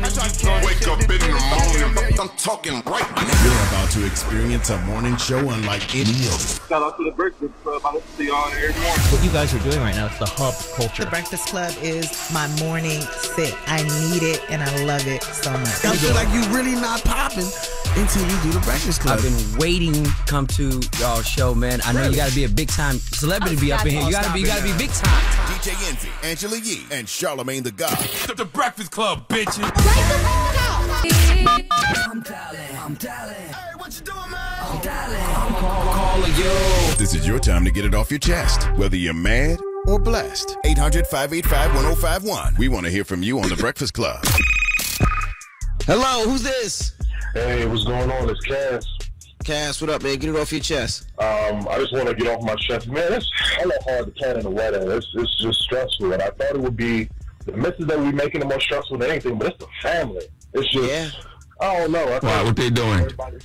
money, you can't Wake up in the morning, I'm talking right now. You're about to experience a morning show unlike any other. Shout out to the Breakfast Club. I listen to y'all every morning. What you guys are doing right now, is the hub culture. The Breakfast Club is my morning sit. I need it and I love it so much. I feel like you really not popping until you do the Breakfast Club. I've been waiting to come to y'all show, man. I know you gotta be a big time celebrity to be up in here. You gotta be, you gotta be big time. DJ Envy, Angela Yee, and Charlamagne the God. The, the Breakfast Club, bitches. I'm dialing, I'm dialing. Hey, what you doing, man? I'm dialing. I'm call, calling you. This is your time to get it off your chest, whether you're mad or blessed. 800 585 1051. We want to hear from you on The Breakfast Club. Hello, who's this? Hey, what's going on? It's Cass. Cass, what up, man? Get it off your chest. Um, I just want to get off my chest. Man, it's hella hard to plan in the wedding. It's, it's just stressful. And I thought it would be the misses that we making it more stressful than anything, but it's the family. It's just, Yeah. I don't know. I Why, what they doing? everybody-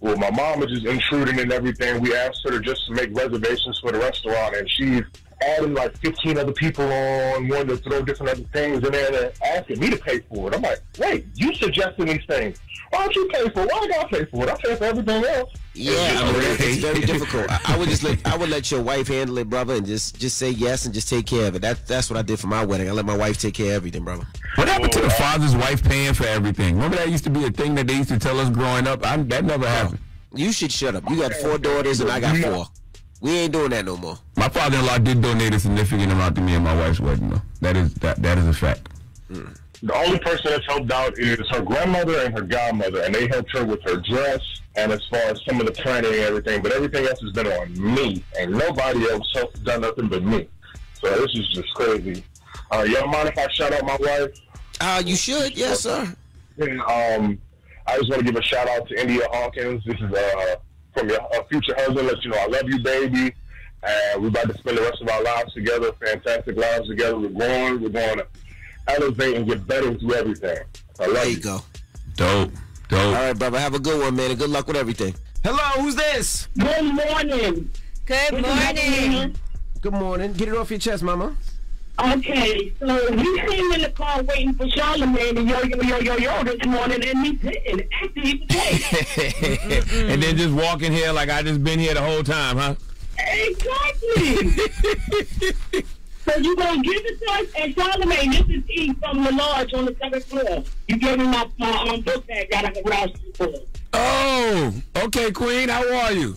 Well, my mom is just intruding in everything. We asked her just to just make reservations for the restaurant, and she's adding like 15 other people on, wanting to throw different other things in there, and asking me to pay for it. I'm like, wait, you suggesting these things? Why don't you pay for it? Why I gotta pay for it? I pay for everything else. Yeah, I mean, it's very difficult. I, I would just let I would let your wife handle it, brother, and just just say yes and just take care of it. That that's what I did for my wedding. I let my wife take care of everything, brother. What happened to the father's wife paying for everything? Remember that used to be a thing that they used to tell us growing up? I, that never happened. You should shut up. You got four daughters and I got four. We ain't doing that no more. My father-in-law did donate a significant amount to me and my wife's wedding, though. That is that that is a fact. The only person that's helped out is her grandmother and her godmother, and they helped her with her dress and as far as some of the planning and everything. But everything else has been on me, and nobody else has done nothing but me. So this is just crazy. Uh, y'all mind if I shout out my wife? Uh, you should, yes, sir. And, um, I just want to give a shout out to India Hawkins. This is uh, from your uh, future husband. Let you know I love you, baby. And we're about to spend the rest of our lives together, fantastic lives together. We're going, we're going to elevate and get better through everything. I love There you. you go. Dope, dope. All right, brother. Have a good one, man, and good luck with everything. Hello, who's this? Good morning. Good morning. Good morning. Get it off your chest, mama. Okay, so we came in the car waiting for Charlamagne and yo yo yo yo yo this morning, and he didn't actually he came. and then just walking here like I just been here the whole time, huh? Exactly. so you gonna give it to us? And Charlamagne, this is E from the lodge on the seventh floor. You gave me my, my um, book bag that I can browse for. Oh, okay, Queen. How are you?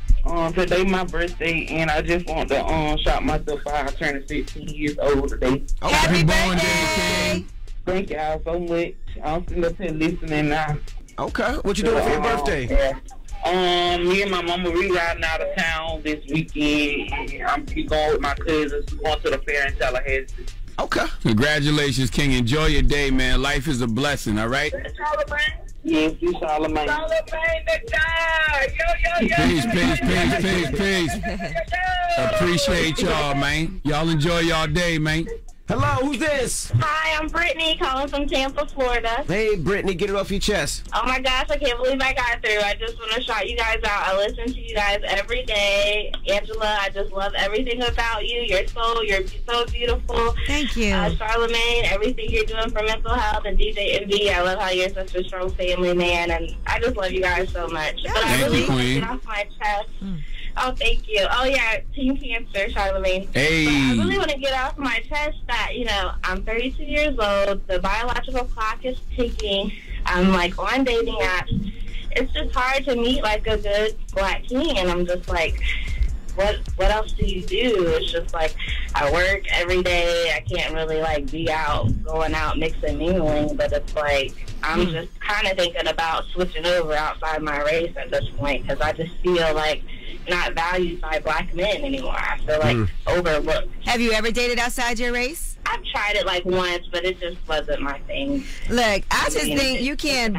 Um, today my birthday, and I just want to um shout myself out. I'm turning 16 years old today. Oh, happy, born day, birthday. Thank y'all so much. I'm sitting up here listening now. Okay. What you doing for your birthday? Yeah. Um, me and my mama we riding out of town this weekend. and I'm be going with my cousins. We're going to the fair in Tallahassee. Okay. Congratulations, King. Enjoy your day, man. Life is a blessing. All right. Yes, you Charlamagne. Peace, peace, peace, peace, peace. Appreciate y'all, man. Y'all enjoy y'all day, man. Hello, who's this? Hi, I'm Brittany calling from Tampa, Florida. Hey, Brittany, get it off your chest. Oh my gosh, I can't believe I got through. I just want to shout you guys out. I listen to you guys every day. Angela, I just love everything about you. You're so, you're so beautiful. Thank you. Uh, Charlamagne, everything you're doing for mental health, and DJ Envy, I love how you're such a strong family man, and I just love you guys so much. But I really you, want to Queen. get off my chest. Oh, thank you. Oh, yeah, Team Cancer, Charlamagne. Hey. But I really want to get off my chest that, you know, I'm 32 years old. The biological clock is ticking. I'm, like, on dating apps. It's just hard to meet, like, a good black king, and I'm just like, what what else do you do? It's just like I work every day. I can't really like be out going out mixing mingling, but it's like I'm hmm. just kind of thinking about switching over outside my race at this point because I just feel like not valued by black men anymore. I feel like Mm. overlooked. Have you ever dated outside your race? I've tried it like once, but it just wasn't my thing. Look, I just mean, think you can't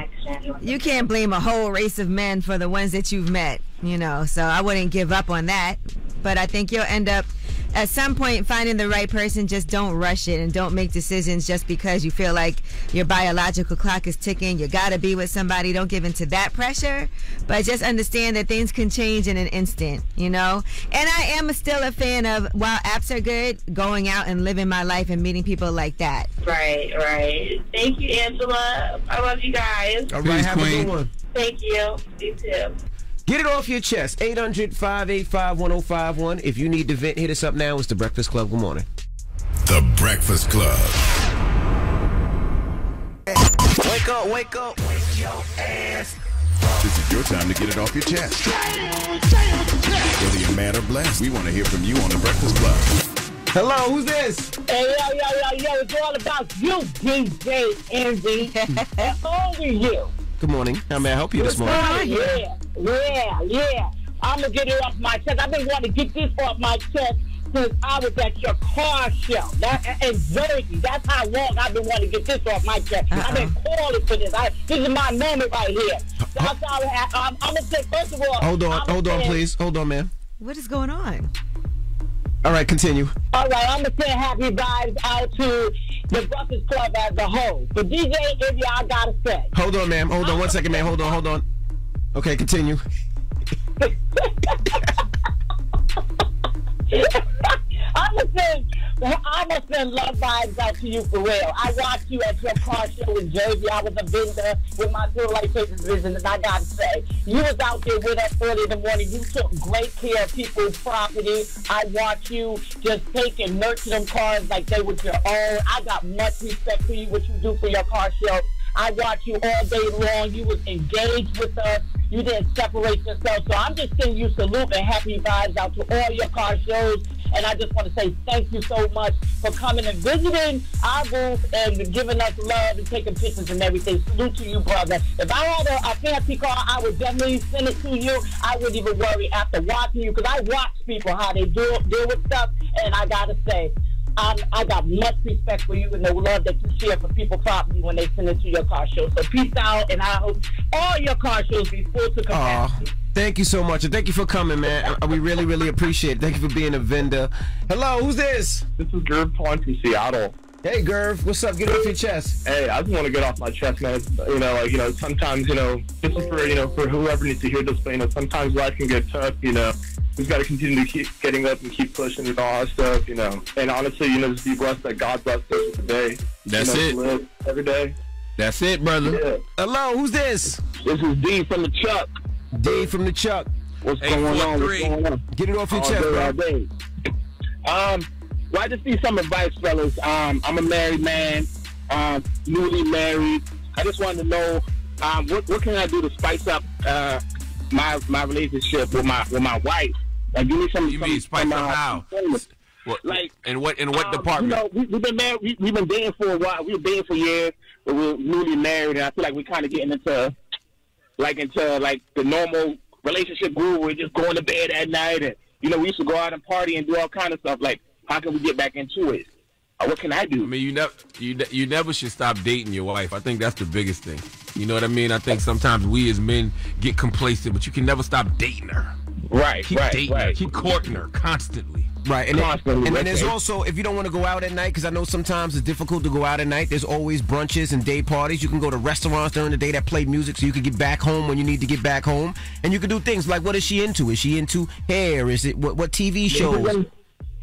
you can't blame a whole race of men for the ones that you've met, you know. So I wouldn't give up on that. But I think you'll end up at some point finding the right person. Just don't rush it and don't make decisions just because you feel like your biological clock is ticking. You got to be with somebody. Don't give into that pressure. But just understand that things can change in an instant, you know. And I am still a fan of while apps are good, going out and living my life and meeting people like that. Right, right. Thank you, Angela. I love you guys. All right, have a good one. Thank you. You too. Get it off your chest. 800 585 1051. If you need to vent, hit us up now. It's The Breakfast Club. Good morning. The Breakfast Club. Wake up, wake up. This is your time to get it off your chest. Whether you're mad or blessed, we want to hear from you on The Breakfast Club. Hello, who's this? Hey, yo, yo, yo, yo, it's all about you, DJ Envy. and only you. Good morning. How may I help you this morning? Yeah, yeah, yeah. I'm going to get it off my chest. I've been wanting to get this off my chest since I was at your car show that, in Jersey. That's how long I've been wanting to get this off my chest. I've been uh-uh. calling for this. I, this is my moment right here. That's how I, I'm, I'm going to say, first of all, Hold on, I'ma hold on, say- please. Hold on, man. What is going on? All right, continue. All right, I'm gonna send happy vibes out to the Breakfast Club as a whole. For DJ Envy, I gotta say, Hold on, ma'am. Hold on one second, ma'am. Hold on, hold on. Okay, continue. I'm gonna I'm gonna love vibes out to you for real. I watched you at your car show in Jersey. I was a vendor with my civil rights papers vision, and I gotta say, you was out there with us early in the morning. You took great care of people's property. I watched you just take and nurture them cars like they was your own. I got much respect for you, what you do for your car show. I watched you all day long. You was engaged with us. You didn't separate yourself. So I'm just sending you salute and happy vibes out to all your car shows. And I just want to say thank you so much for coming and visiting our booth and giving us love and taking pictures and everything. Salute to you, brother. If I had a, a fancy car, I would definitely send it to you. I wouldn't even worry after watching you because I watch people how they do deal with stuff. And I got to say, um, I got much respect for you and the love that you share for people property when they send it to your car show. So peace out, and I hope all your car shows be full to capacity. Aw, thank you so much, and thank you for coming, man. Uh, We really, really appreciate it. Thank you for being a vendor. Hello, who's this? This is Gerb calling from Seattle. Hey, Gerv, what's up? Get it off your chest. Hey, I just want to get off my chest, man. You know, like you know, sometimes you know, this is for you know, for whoever needs to hear this. But you know, sometimes life can get tough. You know, we've got to continue to keep getting up and keep pushing and all that stuff. You know, and honestly, you know, just be blessed that God blessed us with the day. That's you know, it. To live every day. That's it, brother. Yeah. Hello, who's this? This is D from the Chuck. D from the Chuck. What's Eight, going four, on? What's three. going on? Get it off your all chest, day, bro. all day. Um, well, I just need some advice, fellas. Um, I'm a married man, um, newly married. I just wanted to know um, what what can I do to spice up uh, my my relationship with my with my wife? Like, give me some. You some, mean spice some, up uh, how? Like, in what in what um, department? You know, we, we've been married. We, we've been dating for a while. We were dating for years, but we we're newly married, and I feel like we're kind of getting into like into like the normal relationship groove. We're just going to bed at night, and you know, we used to go out and party and do all kind of stuff. Like, how can we get back into it? Uh, what can I do? I mean, you never you ne- you never should stop dating your wife. I think that's the biggest thing. You know what I mean? I think sometimes we as men get complacent, but you can never stop dating her. Right, Keep right, dating her. right. Keep courting her constantly. Right, and then, Constantly, and then there's also if you don't want to go out at night, because I know sometimes it's difficult to go out at night. There's always brunches and day parties. You can go to restaurants during the day that play music, so you can get back home when you need to get back home, and you can do things like what is she into? Is she into hair? Is it what, what TV shows?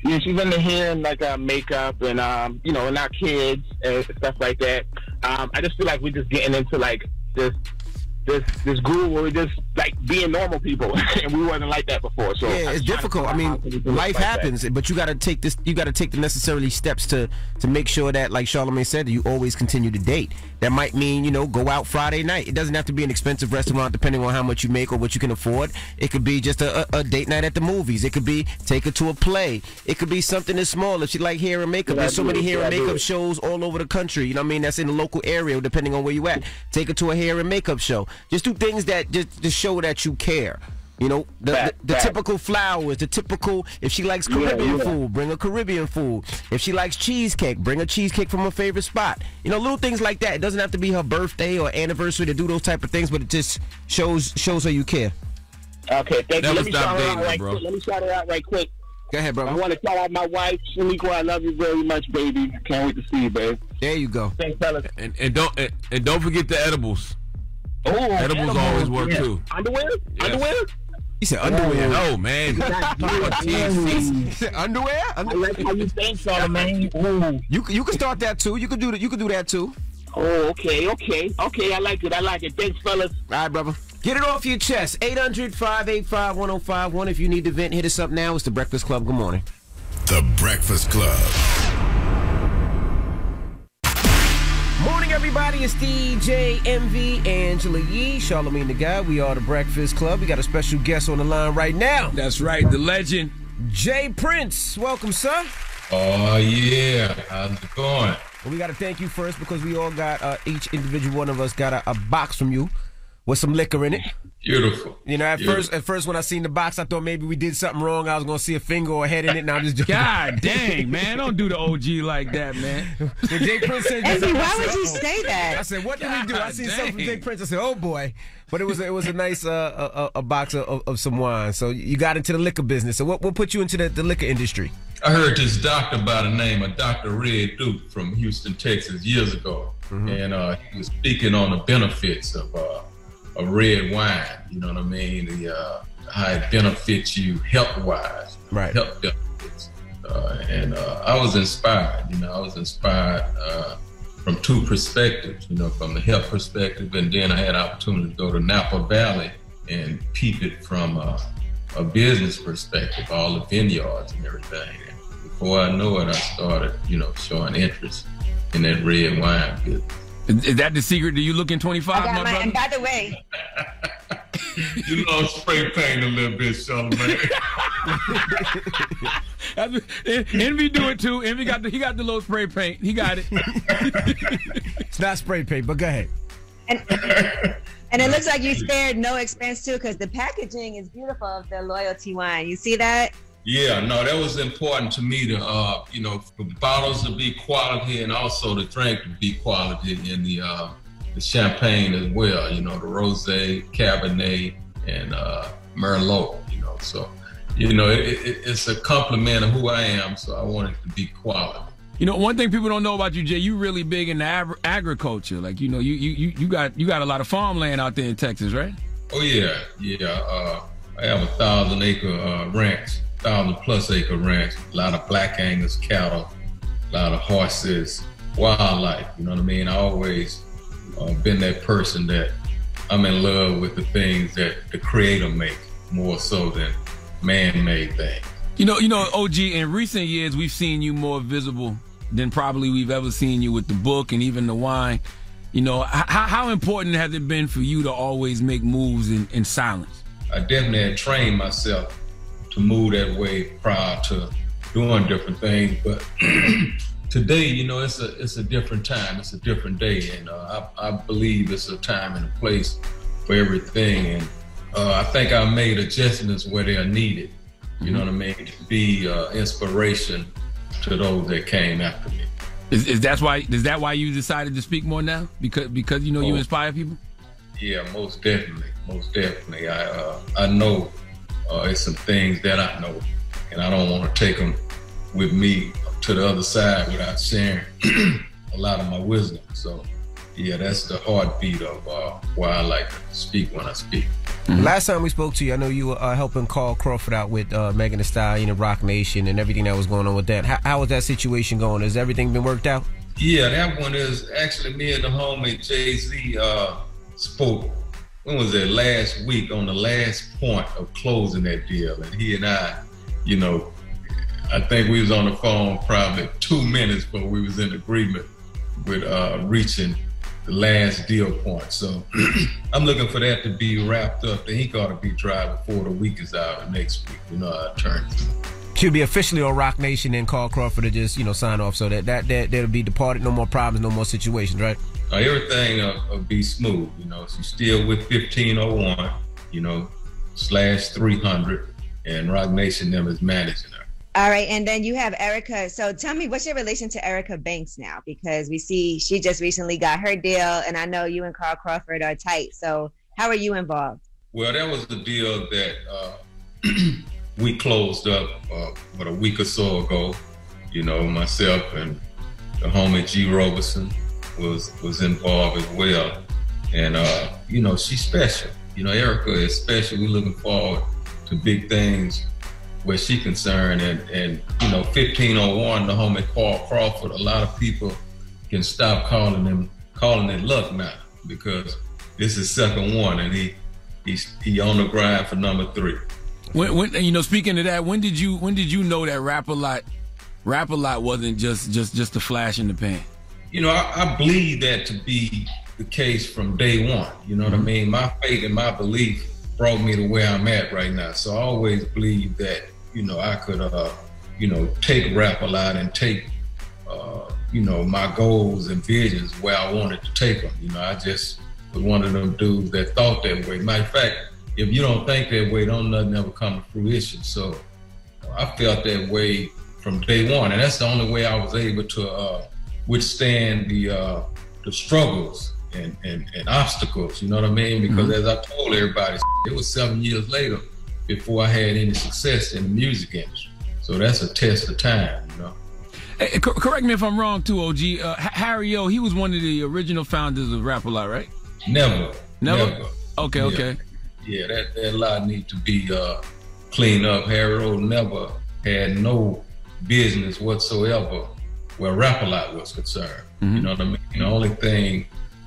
Yeah, she's into hair and like uh, makeup and um, you know, and our kids and stuff like that. Um, I just feel like we're just getting into like this this this groove where we're just like being normal people, and we wasn't like that before. So yeah, it's difficult. I mean, out how we can do life like that. happens, but you got to take this. You got to take the necessary steps to to make sure that, like Charlamagne said, that you always continue to date. That might mean you know go out Friday night. It doesn't have to be an expensive restaurant, depending on how much you make or what you can afford. It could be just a, a, a date night at the movies. It could be take her to a play. It could be something as small if she like hair and makeup. Yeah, There's so many it. hair Yeah, and makeup shows all over the country. You know what I mean? That's in the local area, depending on where you at. Take her to a hair and makeup show. Just do things that just to show that you care. You know, the, Fact, the, the fact. typical flowers, the typical, if she likes Caribbean yeah. food, bring a Caribbean food. If she likes cheesecake, bring a cheesecake from her favorite spot. You know, little things like that. It doesn't have to be her birthday or anniversary to do those type of things, but it just shows shows her you care. Okay, thank Never you. Let me stop shout her dating out right bro. quick. Let me shout her out right quick. Go ahead, bro. I want to shout out my wife, Shaniqua. I love you very much, baby. Can't wait to see you, babe. There you go. Thanks, fellas. And, and don't and, and don't forget the edibles. Oh, Edibles always work, too. Underwear? Yes. Underwear? He said underwear. No, man. That's THC. Said underwear? I like how you think, Charlamagne. Ooh. You you can start that too. You can do that. You can do that too. Oh, okay, okay, okay. I like it. I like it. Thanks, fellas. All right, brother. Get it off your chest. 800 585 1051. If you need to vent, hit us up now. It's the Breakfast Club. Good morning. The Breakfast Club. Morning, everybody. It's DJ Envy Angela Yee, Charlamagne the Guy. We are the Breakfast Club. We got a special guest on the line right now. That's right, the legend. Jay Prince. Welcome, sir. Oh yeah, how's it going? Well, we got to thank you first because we all got, uh, each individual one of us got a, a box from you with some liquor in it. Beautiful. You know, at Beautiful. first, at first when I seen the box, I thought maybe we did something wrong. I was gonna see a finger or a head in it. Now I'm just joking. God dang, man. Don't do the OG like that, man. When Jay Prince said, Ezzy, I why would you "Uh-oh." say that? I said, "What did we do?" I God seen something from. Jay Prince. I said, "Oh boy," but it was it was a nice uh, a, a, a box of, of, of some wine. So you got into the liquor business. So what what put you into the, the liquor industry? I heard this doctor by the name of Dr. Red Duke from Houston, Texas, years ago, and uh, he was speaking on the benefits of uh, of red wine. You know what I mean? The uh, how it benefits you health wise, Right. Health benefits, uh, and uh, I was inspired. You know, I was inspired uh, from two perspectives. You know, from the health perspective, and then I had opportunity to go to Napa Valley and peep it from a business perspective, all the vineyards and everything. And before I know it, I started, you know, showing interest in that red wine business. Is, is that the secret? Do you look in 25, my my, brother? and by the way, You know, spray paint a little bit, Charlamagne. That's- Envy do it too. Envy got the, he got the little spray paint. He got it. It's not spray paint, but go ahead. and, and it looks like you spared no expense too, because the packaging is beautiful of the loyalty wine. You see that? Yeah, no, that was important to me to, uh, you know, for the bottles to be quality and also the drink to be quality in the uh, the champagne as well. You know, the rosé, Cabernet, and uh, Merlot. You know, so you know, it, it, it's a compliment of who I am. So I want it to be quality. You know, one thing people don't know about you, Jay, you really big into agri- agriculture. Like, you know, you, you you you got you got a lot of farmland out there in Texas, right? Oh yeah, yeah. Uh, I have a thousand acre uh, ranch, thousand plus acre ranch. A lot of black Angus cattle, a lot of horses, wildlife. You know what I mean? I always uh, been that person that I'm in love with the things that the Creator make more so than man-made things. You know, you know, OG. In recent years, we've seen you more visible than probably we've ever seen you with the book and even the wine. You know, how, how important has it been for you to always make moves in, in silence? I definitely had trained myself to move that way prior to doing different things. But today, you know, it's a it's a different time. It's a different day, and uh, I, I believe it's a time and a place for everything. And uh, I think I made adjustments where they are needed. You know what I mean? To be uh, inspiration to those that came after me. Is, is that's why is that why you decided to speak more now? Because because you know you Oh. inspire people. Yeah, most definitely, most definitely. I uh, I know uh, it's some things that I know, and I don't want to take them with me to the other side without sharing a lot of my wisdom. So, yeah, that's the heartbeat of uh, why I like to speak when I speak. Last time we spoke to you, I know you were uh, helping Carl Crawford out with uh, Megan Thee Stallion and Roc Nation and everything that was going on with that. How, was that situation going? Has everything been worked out? Yeah, that one is actually me and the homie Jay Z uh, spoke. When was it? Last week on the last point of closing that deal, and he and I, you know, I think we was on the phone probably two minutes, but we was in agreement with uh, reaching the last deal point. So I'm looking for that to be wrapped up. The ink to be dry before the week is out next week. You know it turns. She'll be officially on Roc Nation and Carl Crawford to just you know sign off, so that that that that'll be departed. No more problems, no more situations, right? Uh, everything will, will be smooth. You know, she's still with 1501. You know, slash 300, and Roc Nation them is managing her. All right, and then you have Erica. So tell me, what's your relation to Erica Banks now? Because we see she just recently got her deal, and I know you and Carl Crawford are tight. So how are you involved? Well, that was the deal that uh, we closed up uh, what a week or so ago. You know, myself and the homie Gee Roberson was was involved as well, and uh, you know she's special. You know, Erica is special. We're looking forward to big things where she concerned, and and you know, 1501, the homie Carl Crawford. A lot of people can stop calling him calling it luck now because this is second one, and he he's he on the grind for number three. When, when you know, speaking of that, when did you when did you know that rap a lot, rap a lot wasn't just just just a flash in the pan? You know, I, I believe that to be the case from day one. You know what I mean? My faith and my belief brought me to where I'm at right now. So I always believed that you know I could, uh, you know, take rap a lot and take, uh, you know, my goals and visions where I wanted to take them. You know, I just was one of them dudes that thought that way. Matter of fact, if you don't think that way, don't nothing ever come to fruition. So I felt that way from day one, and that's the only way I was able to uh, withstand the uh, the struggles and, and, and obstacles. You know what I mean? Because as I told everybody, it was seven years later before I had any success in the music industry. So that's a test of time. You know. Hey, cor- correct me if I'm wrong, too, OG. Uh, Harry O, he was one of the original founders of Rap a Lot, right? Never. Never? Okay, Yeah. okay. Yeah, that, that lot need to be uh, cleaned up. Harry O never had no business whatsoever where Rap a Lot was concerned. You know what I mean? The only thing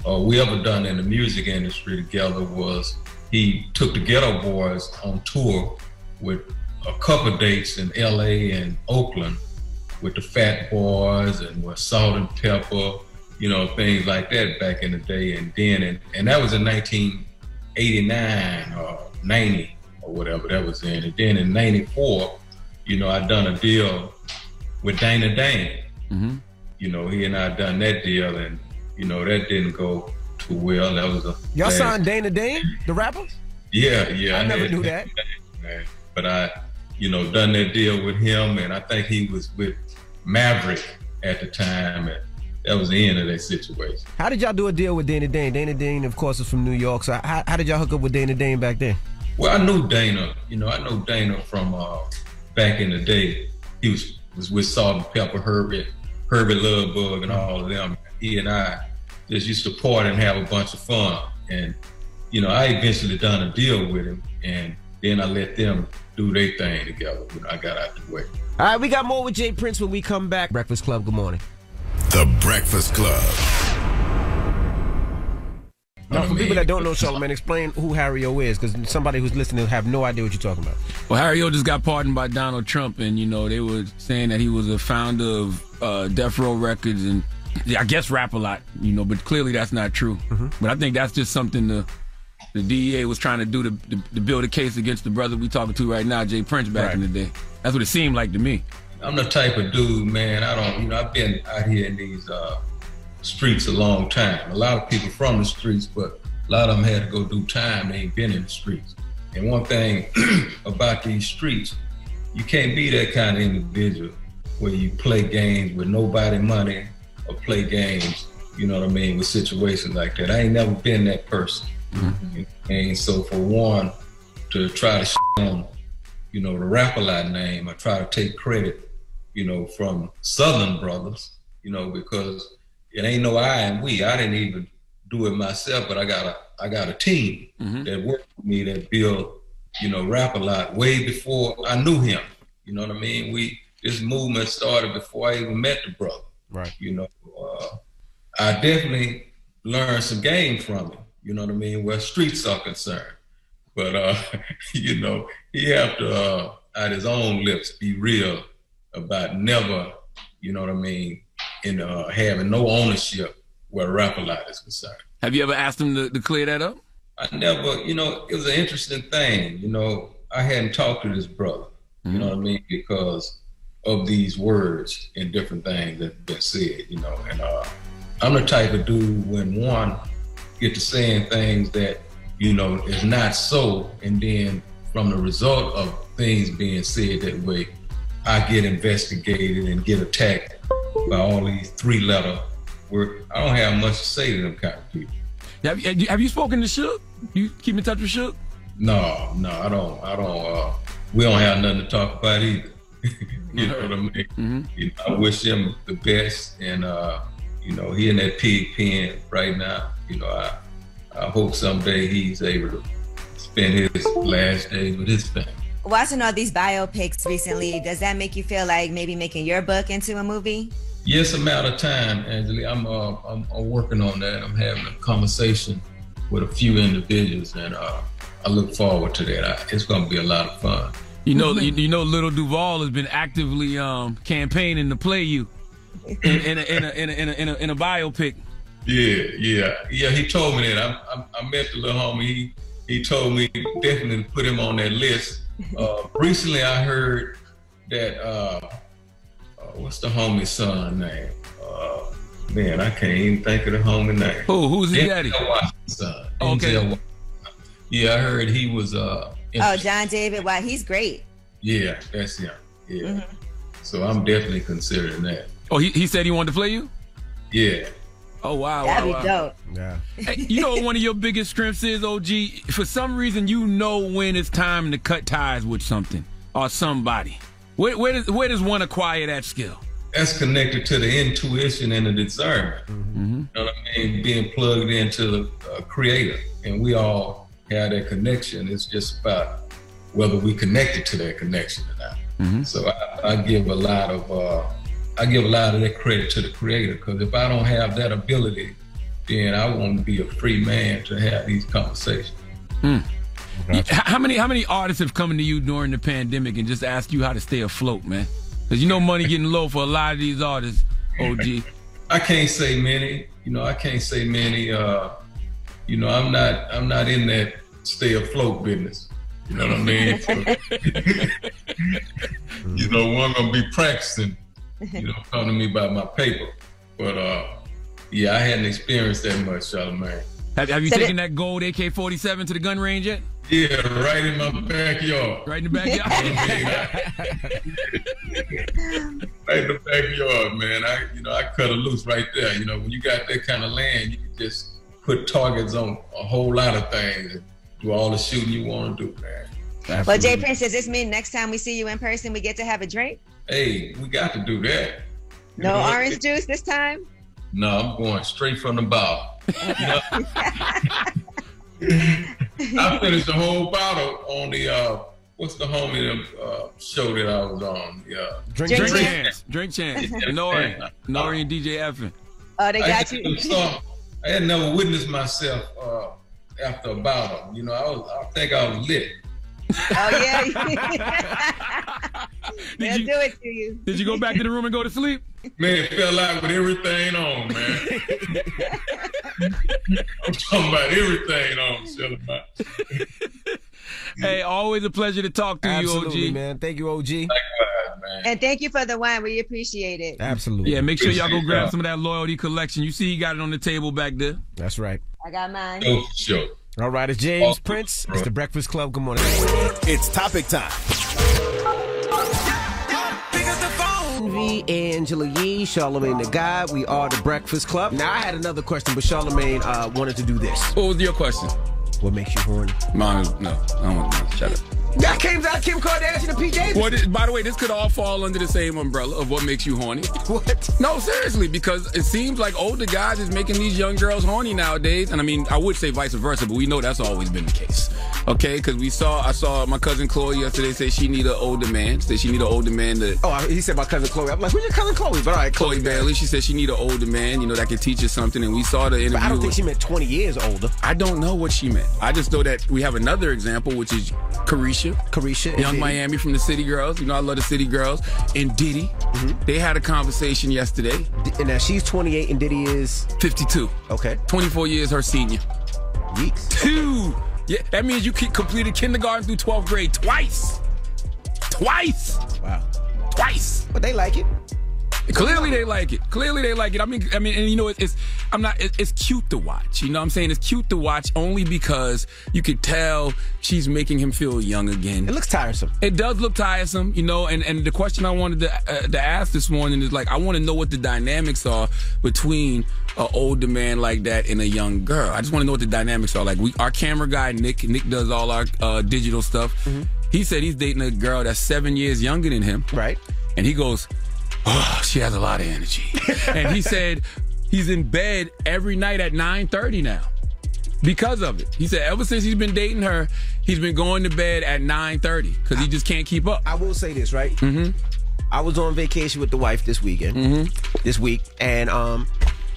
uh, we ever done in the music industry together was he took the Geto Boys on tour with a couple dates in LA and Oakland with the Fat Boys and with Salt-N-Pepa, you know, things like that back in the day. And then, and, and that was in 1989 or 90 or whatever that was in. And then in 94, you know, I done a deal with Dana Dane. Mm-hmm. You know, he and I done that deal and, you know, that didn't go too well. That was a Y'all bad- signed Dana Dane, the rapper? yeah, yeah. I never had knew that. man. But I, you know, done that deal with him, and I think he was with Maverick at the time, and that was the end of that situation. How did y'all do a deal with Dana Dane? Dana Dane, of course, is from New York. So how, how did y'all hook up with Dana Dane back then? Well, I knew Dana. You know, I know Dana from uh, back in the day. He was was with Salt and Pepper, Hurby, Hurby Luv Bug, and all of them. He and I just used to party and have a bunch of fun. And you know, I eventually done a deal with him, and then I let them do their thing together. When I got out the way. All right, we got more with Jay Prince when we come back. Breakfast Club, good morning. The Breakfast Club. Now, for people that don't know Charlamagne, explain who Harry O is, because somebody who's listening have no idea what you're talking about. Well, Harry O just got pardoned by Donald Trump, and you know they were saying that he was a founder of uh, Death Row Records, and I guess rap a lot, you know, but clearly that's not true. But I think that's just something the the DEA was trying to do to, to, to build a case against the brother we talking to right now, Jay Prince, back in the day. That's what it seemed like to me. I'm the type of dude, man. I don't, you know, I've been out here in these uh, streets a long time. A lot of people from the streets, but a lot of them had to go do time. They ain't been in the streets. And one thing about these streets, you can't be that kind of individual where you play games with nobody money or play games, you know what I mean, with situations like that. I ain't never been that person. Mm-hmm. And so for one, to try to on, you know, the rap a lot name, I try to take credit, you know, from Southern brothers, you know, because it ain't no I and we. I didn't even do it myself, but I got a I got a team that worked with me that built, you know, rap a lot way before I knew him. You know what I mean? We this movement started before I even met the brother. Right. You know, uh, I definitely learned some game from him. You know what I mean? Where streets are concerned. But uh, you know, he have to uh, at his own lips be real about never, you know what I mean, in uh, having no ownership where rap a lot is concerned. Have you ever asked him to, to clear that up? I never, you know, it was an interesting thing. You know, I hadn't talked to this brother, you know what I mean, because of these words and different things that been said, you know. And uh, I'm the type of dude when one get to saying things that, you know, is not so, and then from the result of things being said that way, I get investigated and get attacked by all these three letter where I don't have much to say to them kind of people. Have you, have you spoken to Suge? You keep in touch with Suge? No, no, I don't. I don't. Uh, we don't have nothing to talk about either. you know what I mean? You know, I wish him the best, and uh, you know he in that pig pen right now. You know, I I hope someday he's able to spend his last days with his family. Watching all these biopics recently, does that make you feel like maybe making your book into a movie? Yes, amount of time, Angela. I'm, uh, I'm I'm working on that. I'm having a conversation with a few individuals, and uh, I look forward to that. I, it's going to be a lot of fun. You know, you, you know, Lil Duval has been actively um, campaigning to play you in, in, a, in, a, in, a, in, a, in, a, in a biopic. Yeah, yeah, yeah. He told me that. I, I, I met the little homie. He he told me definitely put him on that list. Uh, recently, I heard that uh, uh, what's the homie's son name? Uh, man, I can't even think of the homie name. Who? Who's his daddy? Washington's son. Okay. Denzel Yeah, I heard he was. Uh, Oh, John David, wow, he's great. yeah, that's him. Yeah. Mm-hmm. So I'm definitely considering that. Oh, he, he said he wanted to play you? Yeah. Oh, wow. That'd wow, be wow. dope. Yeah. Hey, you know what one of your biggest strengths is, OG? For some reason, you know when it's time to cut ties with something or somebody. Where, where, does, where does one acquire that skill? That's connected to the intuition and the discernment. Mm-hmm. You know what I mean? Being plugged into the uh, creator. And we all have that connection. It's just about whether we connected to that connection or not. Mm-hmm. So I, I give a lot of uh, I give a lot of that credit to the creator because if I don't have that ability, then I won't be a free man to have these conversations. Mm. H- How many how many artists have come to you during the pandemic and just asked you how to stay afloat, man? Because you know money getting low for a lot of these artists. OG. I can't say many. You know, I can't say many. Uh, you know, I'm not. I'm not in that stay afloat business. You know what I mean? So, you know, one gonna be practicing. You don't come to me about my paper. But uh, yeah, I hadn't experienced that much, Charlamagne. Have, have you So taken that gold AK 47 to the gun range yet? Yeah, right in my backyard. Right in the backyard. right in the backyard, man. I, you know, I cut it loose right there. You know, when you got that kind of land, you can just put targets on a whole lot of things and do all the shooting you want to do, man. Well, Jay Prince, does this mean next time we see you in person, we get to have a drink? Hey, we got to do that. You No know what? orange juice this time? No, I'm going straight from the bottle. You know? I finished the whole bottle on the uh, what's the homie uh, show that I was on? Yeah, Drink, drink, chance. Drink Champs. Nori. Nori and DJ EFN. Oh, they got had you. saw- I had never witnessed myself uh, after a bottle. You know, I was I think I was lit. Oh, yeah. They'll do it to you. Did you go back to the room and go to sleep? Man, it felt like with everything on, man. I'm talking about everything on, Shelly. Hey, always a pleasure to talk to Absolutely, you, OG. man. Thank you, OG. And thank you for the wine. We appreciate it. Absolutely. Yeah, make sure y'all go grab some of that loyalty collection. You see, he got it on the table back there. That's right. I got mine. Oh, sure. All right, it's James Prince. It's the Breakfast Club. Good morning. It's topic time. V. Angela Yee, Charlamagne the Guy. We are the Breakfast Club. Now, I had another question, but Charlemagne uh, wanted to do this. What was your question? What makes you horny? Mine, no, I don't want to shut up. That came out Kim Kardashian and Pete Davidson. Well, this- by the way, this could all fall under the same umbrella of what makes you horny. What? No, seriously, because it seems like older guys is making these young girls horny nowadays. And I mean, I would say vice versa, but we know that's always been the case. Okay, because we saw, I saw my cousin Chloe yesterday say she need an older man. Said she need an older man to. Oh, he said my cousin Chloe. I'm like, who's your cousin Chloe? But all right, Chloe Bailey. She said she need an older man, you know, that can teach her something. And we saw the interview. But I don't think with- she meant 20 years older. I don't know what she meant. I just know that we have another example, which is Caresha. Caresha. and Yung. Miami from the City Girls. You know, I love the City Girls. And Diddy. Mm-hmm. They had a conversation yesterday. And now she's 28 and Diddy is 52. Okay. 24 years her senior. Weeks. Two. Yeah, that means you completed kindergarten through 12th grade twice. Twice. Wow. Twice. But they like it. Clearly they like it. Clearly they like it. I mean, I mean, and you know, it, it's I'm not. It, it's cute to watch. You know, what I'm saying it's cute to watch only because you could tell she's making him feel young again. It looks tiresome. It does look tiresome, you know. And and the question I wanted to uh, to ask this morning is like, I want to know what the dynamics are between an older man like that and a young girl. I just want to know what the dynamics are. Like, we our camera guy Nick. Nick does all our uh, digital stuff. He said he's dating a girl that's seven years younger than him. Right. And he goes, oh, she has a lot of energy. and he said he's in bed every night at 9.30 now because of it. He said ever since he's been dating her, he's been going to bed at 9.30 because he just can't keep up. I will say this, right? Mm-hmm. I was on vacation with the wife this weekend, Mm-hmm. this week, and um,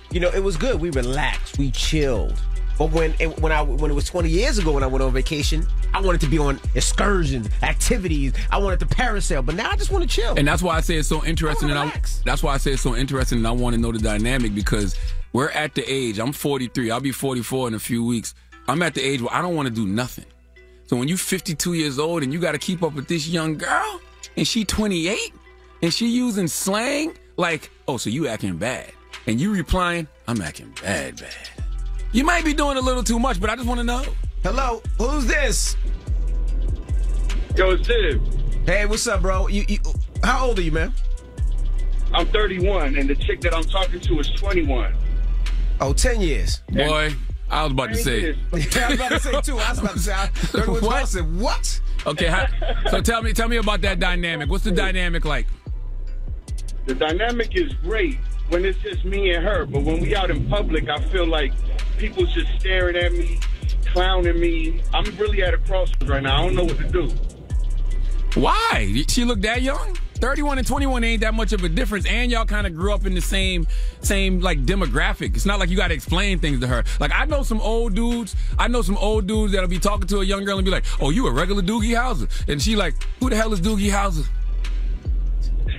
you know, it was good. We relaxed, we chilled. But when it, when I when it was 20 years ago when I went on vacation, I wanted to be on excursions, activities. I wanted to parasail, but now I just want to chill. And that's why I say it's so interesting. And I, that's why I say it's so interesting, and I want to know the dynamic because we're at the age. I'm 43. I'll be 44 in a few weeks. I'm at the age where I don't want to do nothing. So when you're 52 years old and you got to keep up with this young girl, and she 28, and she using slang like, "Oh, so you acting bad," and you replying, "I'm acting bad, bad." You might be doing a little too much, but I just want to know. Hello, who's this? Yo, it's Sid. Hey, what's up, bro? You, you, how old are you, man? I'm 31, and the chick that I'm talking to is 21. Oh, 10 years. Boy, I was about to say. yeah, I was about to say too. I was about to say. I, what? What? I said, what? Okay, how, so tell me, tell me about that dynamic. What's the dynamic like? The dynamic is great when it's just me and her, but when we out in public, I feel like people's just staring at me, clowning me. I'm really at a crossroads right now. I don't know what to do. Why? She look that young? 31 and 21 ain't that much of a difference, and y'all kind of grew up in the same, same like demographic. It's not like you got to explain things to her. Like I know some old dudes. I know some old dudes that'll be talking to a young girl and be like, "Oh, you a regular Doogie Howser?" And she like, "Who the hell is Doogie Howser?"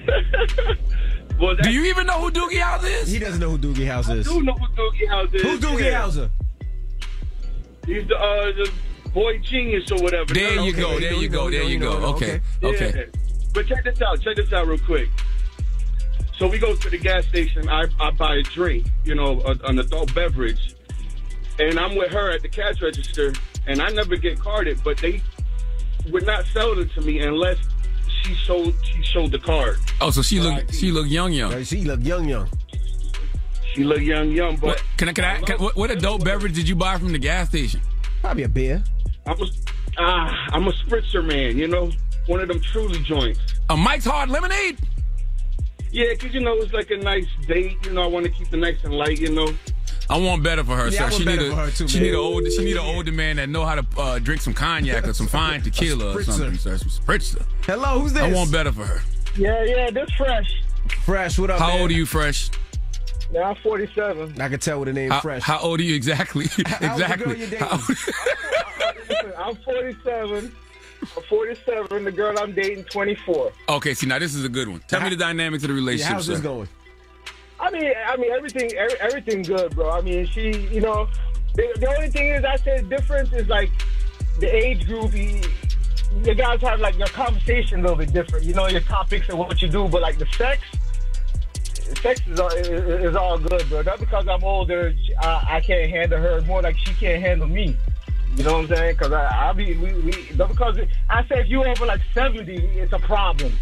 Well, Do you even know who Doogie House is? He doesn't know who Doogie House is. I do know who Doogie House is. Who's Doogie yeah. Howser? He's the, uh, the boy genius or whatever. There you go. There you go. There you go. Okay. Okay. Yeah. But check this out. Check this out real quick. So we go to the gas station. I, I buy a drink, you know, a, an adult beverage. And I'm with her at the cash register. And I never get carded, but they would not sell it to me unless she showed she showed the card. Oh, so she look she look young, young. She look young, young. She look young, young, but What, can I? Can I? Can, what, what adult beverage did you buy from the gas station? Probably a beer. I'm a, ah, I'm a spritzer man, you know, one of them truly joints. A Mike's Hard Lemonade. Yeah, 'cause you know it's like a nice date. You know, I want to keep it nice and light. You know. I want better for her, Yeah, I sir. want She need a for her, too, she man. need a older she need an older man that know how to uh, drink some cognac or some fine tequila or spritzer. something, sir. Some spritzer. Hello, who's this? I want better for her. Yeah, yeah, this fresh. Fresh, what up, How man? old are you, Fresh? Now I'm 47. I can tell with the name How, Fresh. how old are you exactly? old's the girl exactly. you're dating? How- I'm 47. I'm 47. The girl I'm dating 24. okay, see now this is a good one. Tell me the dynamics of the Yeah, relationship, how's this sir. going? I mean, I mean everything, every, everything good, bro. I mean, she, you know, the, the only thing is I said the difference is like the age group. You, you guys have like your conversation a little bit different. You know, your topics and what you do, but like the sex, sex is all, is, is all good, bro. Not because I'm older, I, I can't handle her. More like she can't handle me. You know what I'm saying? Because I, I be, we, we, because I say if you over like 70, it's a problem.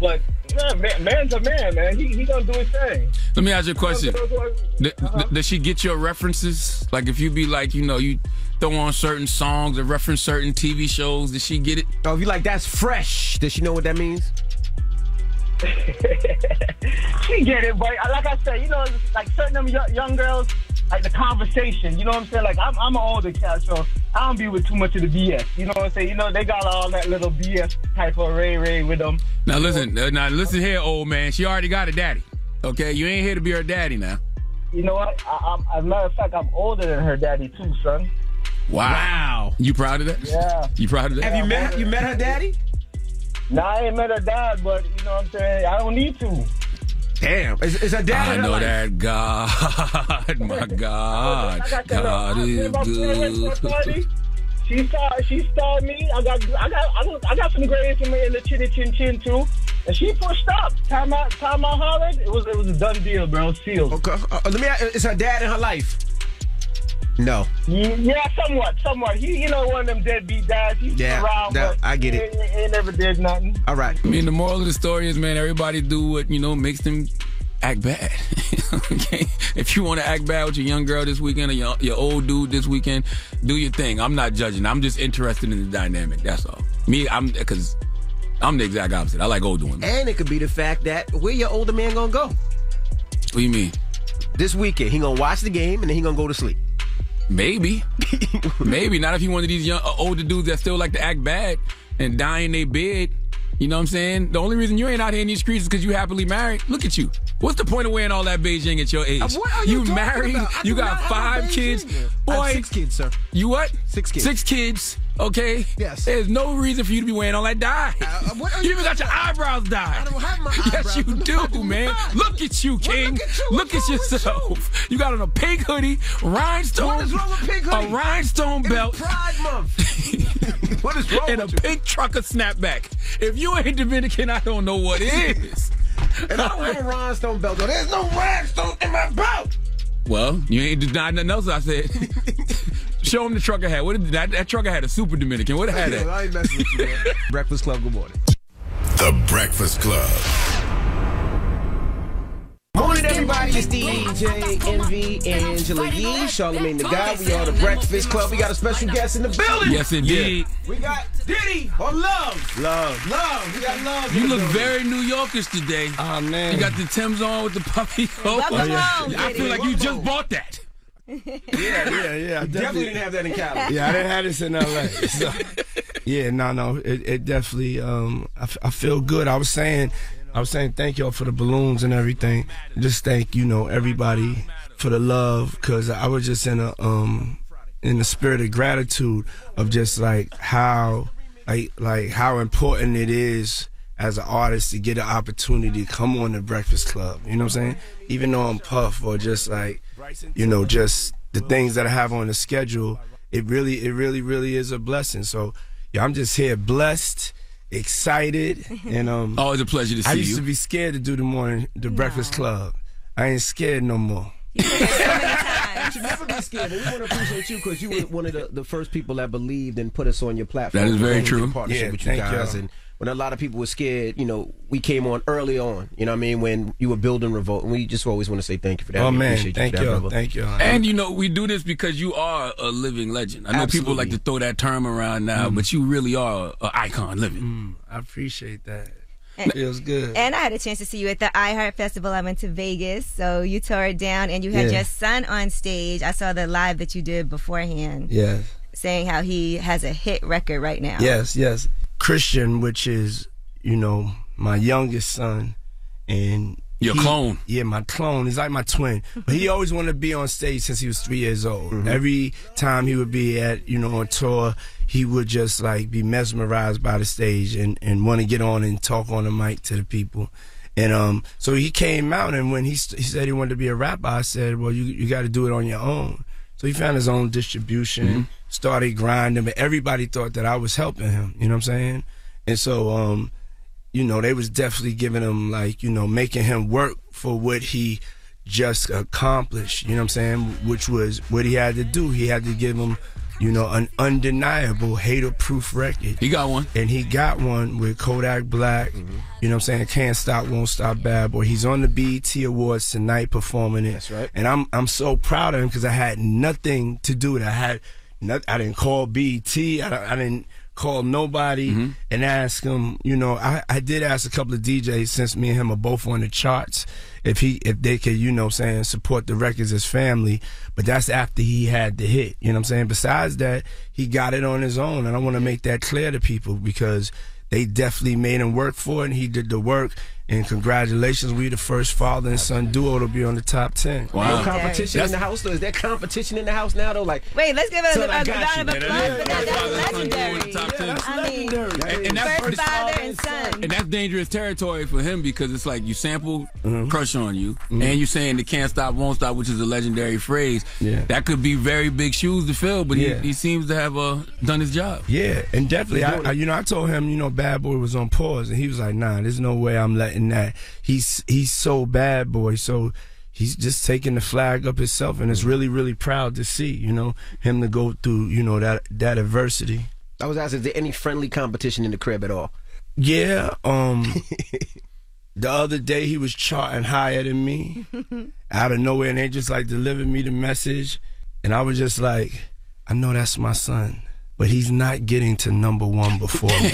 But yeah, man, man's a man, man. He he gonna do his thing. Let me ask you a question. Uh-huh. Th- th- Does she get your references? Like if you be like, you know, you throw on certain songs or reference certain TV shows, does she get it? Oh, if you like that's fresh, does she know what that means? she get it, but like I said, you know, like certain of them young, young girls, like the conversation. You know what I'm saying? Like I'm, I'm an older cat, so I don't be with too much of the BS. You know what I'm saying? You know, they got all that little BS type of ray ray with them. Now listen, uh, now listen here, old man. She already got a daddy. Okay, you ain't here to be her daddy now. You know what? I, I'm, as a matter of fact, I'm older than her daddy too, son. Wow. You proud of that? Yeah. You proud of that? Have you met you met her daddy? Nah, I ain't met her dad, but you know what I'm saying? I don't need to. Damn. Is, is her dad I know life? that God, my God, I got that God is my friend went to a good. She saw she saw me. I got I got I got, I got some grades in, my, in the chinny chin chin too. and she pushed up. Time out, time out hollered. It was it was a done deal, bro. Sealed. Okay. Uh, let me. Ask, is her dad in her life? No. Yeah, somewhat, somewhat. He, you know, one of them deadbeat dads. He's Yeah, around, that- but I get it. He, ain't- ain't never did nothing. All right. I mean, the moral of the story is, man, everybody do what you know makes them act bad. okay, if you want to act bad with your young girl this weekend or your, your old dude this weekend, do your thing. I'm not judging. I'm just interested in the dynamic. That's all. Me, I'm because I'm the exact opposite. I like older women. And it could be the fact that where your older man gonna go What do you mean? this weekend? He gonna watch the game and then he gonna go to sleep. Maybe, maybe not if you one of these young uh, older dudes that still like to act bad and die in their bed. You know what I'm saying? The only reason you ain't out here in these streets is because you happily married. Look at you. What's the point of wearing all that Beijing at your age? Uh, what are you talking married? You got five kids. I have Boy, six kids, sir. You what? Six kids. Six kids. Okay. Yes. There's no reason for you to be wearing all that dye. Uh, what are you you even got your eyebrows dyed. I don't have my Yes, you do, you. man. Look at you, King. look at you. Look at yourself. You got on a pink hoodie, rhinestone. What is wrong with pink hoodie? A rhinestone It's belt. Pride Month. what is wrong and a you? pink trucker snapback. If you ain't Dominican, I don't know what is. And I don't have a rhinestone belt. though. There's no rhinestone in my belt. well, you ain't denied nothing else I said. Show him the trucker hat. What did that, that trucker had a super Dominican. What had that? I ain't messing with you, man. Breakfast Club. Good morning. The Breakfast Club. Morning, everybody. It's DJ Envy, Angela Yee, Charlamagne the Guy. We are the Breakfast Club. We got a special guest in the building. Yes, indeed. We got Diddy or Love. Love. Love. We got Love. You look building. very New Yorkish today. Oh man. You got the Tim's on with the puppy coat. Welcome home, I feel like you just bought that. yeah, yeah, yeah. I Definitely didn't have that in Cali. Yeah, I didn't have this in LA. So, yeah, no, no, it, it definitely. Um, I, f- I feel good. I was saying, I was saying, thank y'all for the balloons and everything. Just thank you know everybody for the love, because I was just in a um in the spirit of gratitude of just like how like like how important it is as an artist to get an opportunity to come on the Breakfast Club. You know what I'm saying? Even though I'm Puff or just like you know just the things that I have on the schedule, it really it really really is a blessing. So yeah, I'm just here blessed, excited, and um. Always a pleasure to see you. I used you. to be scared to do the morning the Breakfast Club. I ain't scared no more. You should never be scared. And we want to appreciate you because you were one of the, the first people that believed and put us on your platform. That is very true. Partnership Yeah, with you thank guys. y'all. And when a lot of people were scared, you know, we came on early on. You know what I mean? When you were building Revolt. And we just always want to say thank you for that. Oh We man, thank you that, y'all, thank y'all. And you know, we do this because you are a living legend. I know people like to throw that term around now, but you really are an icon living. Mm, I appreciate that. And- Feels good. And I had a chance to see you at the iHeart Festival. I went to Vegas, so you tore it down, and you had Yeah. your son on stage. I saw the live that you did beforehand, yes. saying how he has a hit record right now. Yes, yes. Christian, which is, you know, my youngest son, and Your he- clone. Yeah, my clone. He's like my twin. But he always wanted to be on stage since he was three years old. Mm-hmm. Every time he would be at, you know, on tour, he would just like be mesmerized by the stage and, and want to get on and talk on the mic to the people. And um, so he came out, and when he, st- he said he wanted to be a rapper, I said, well, you you got to do it on your own. So he found his own distribution, Mm-hmm. started grinding, but everybody thought that I was helping him. You know what I'm saying? And so, um, you know, they was definitely giving him like, you know, making him work for what he just accomplished. You know what I'm saying? Which was what he had to do. He had to give him, you know, an undeniable hater-proof record. He got one. And he got one with Kodak Black. Mm-hmm. You know what I'm saying? Can't Stop, Won't Stop Bad Boy. He's on the BET Awards tonight performing it. That's right. And I'm I'm so proud of him because I had nothing to do with it. I had not, I didn't call BET. I, I didn't call nobody mm-hmm. and ask him. You know, I, I did ask a couple of DJs since me and him are both on the charts if he if they could you know saying support the records as family. But that's after he had the hit. You know what I'm saying. Besides that, he got it on his own, and I want to make that clear to people because they definitely made him work for it, and he did the work. And congratulations, we the first father and son duo to be on the top ten. No competition in the house though. Is there competition in the house now though? Like Wait, let's give it a, Son, a, I a got round you. of applause for that. That's legendary. that's I mean. And, and that's first father and son. And that's dangerous territory for him because it's like you sample Mm-hmm. "Crush on You" and you're saying the "Can't Stop, Won't Stop," which is a legendary phrase. Yeah. that could be very big shoes to fill, but Yeah. he, he seems to have uh, done his job. Yeah, and definitely, I, I, you know, I told him, you know, Bad Boy was on pause, and he was like, "Nah, there's no way I'm letting that." He's he's so bad boy, so he's just taking the flag up himself, and it's really really proud to see, you know, him to go through, you know, that that adversity. I was asking, is there any friendly competition in the crib at all? Yeah, um, the other day he was charting higher than me out of nowhere, and they just like delivered me the message, and I was just like, I know that's my son, but he's not getting to number one before me.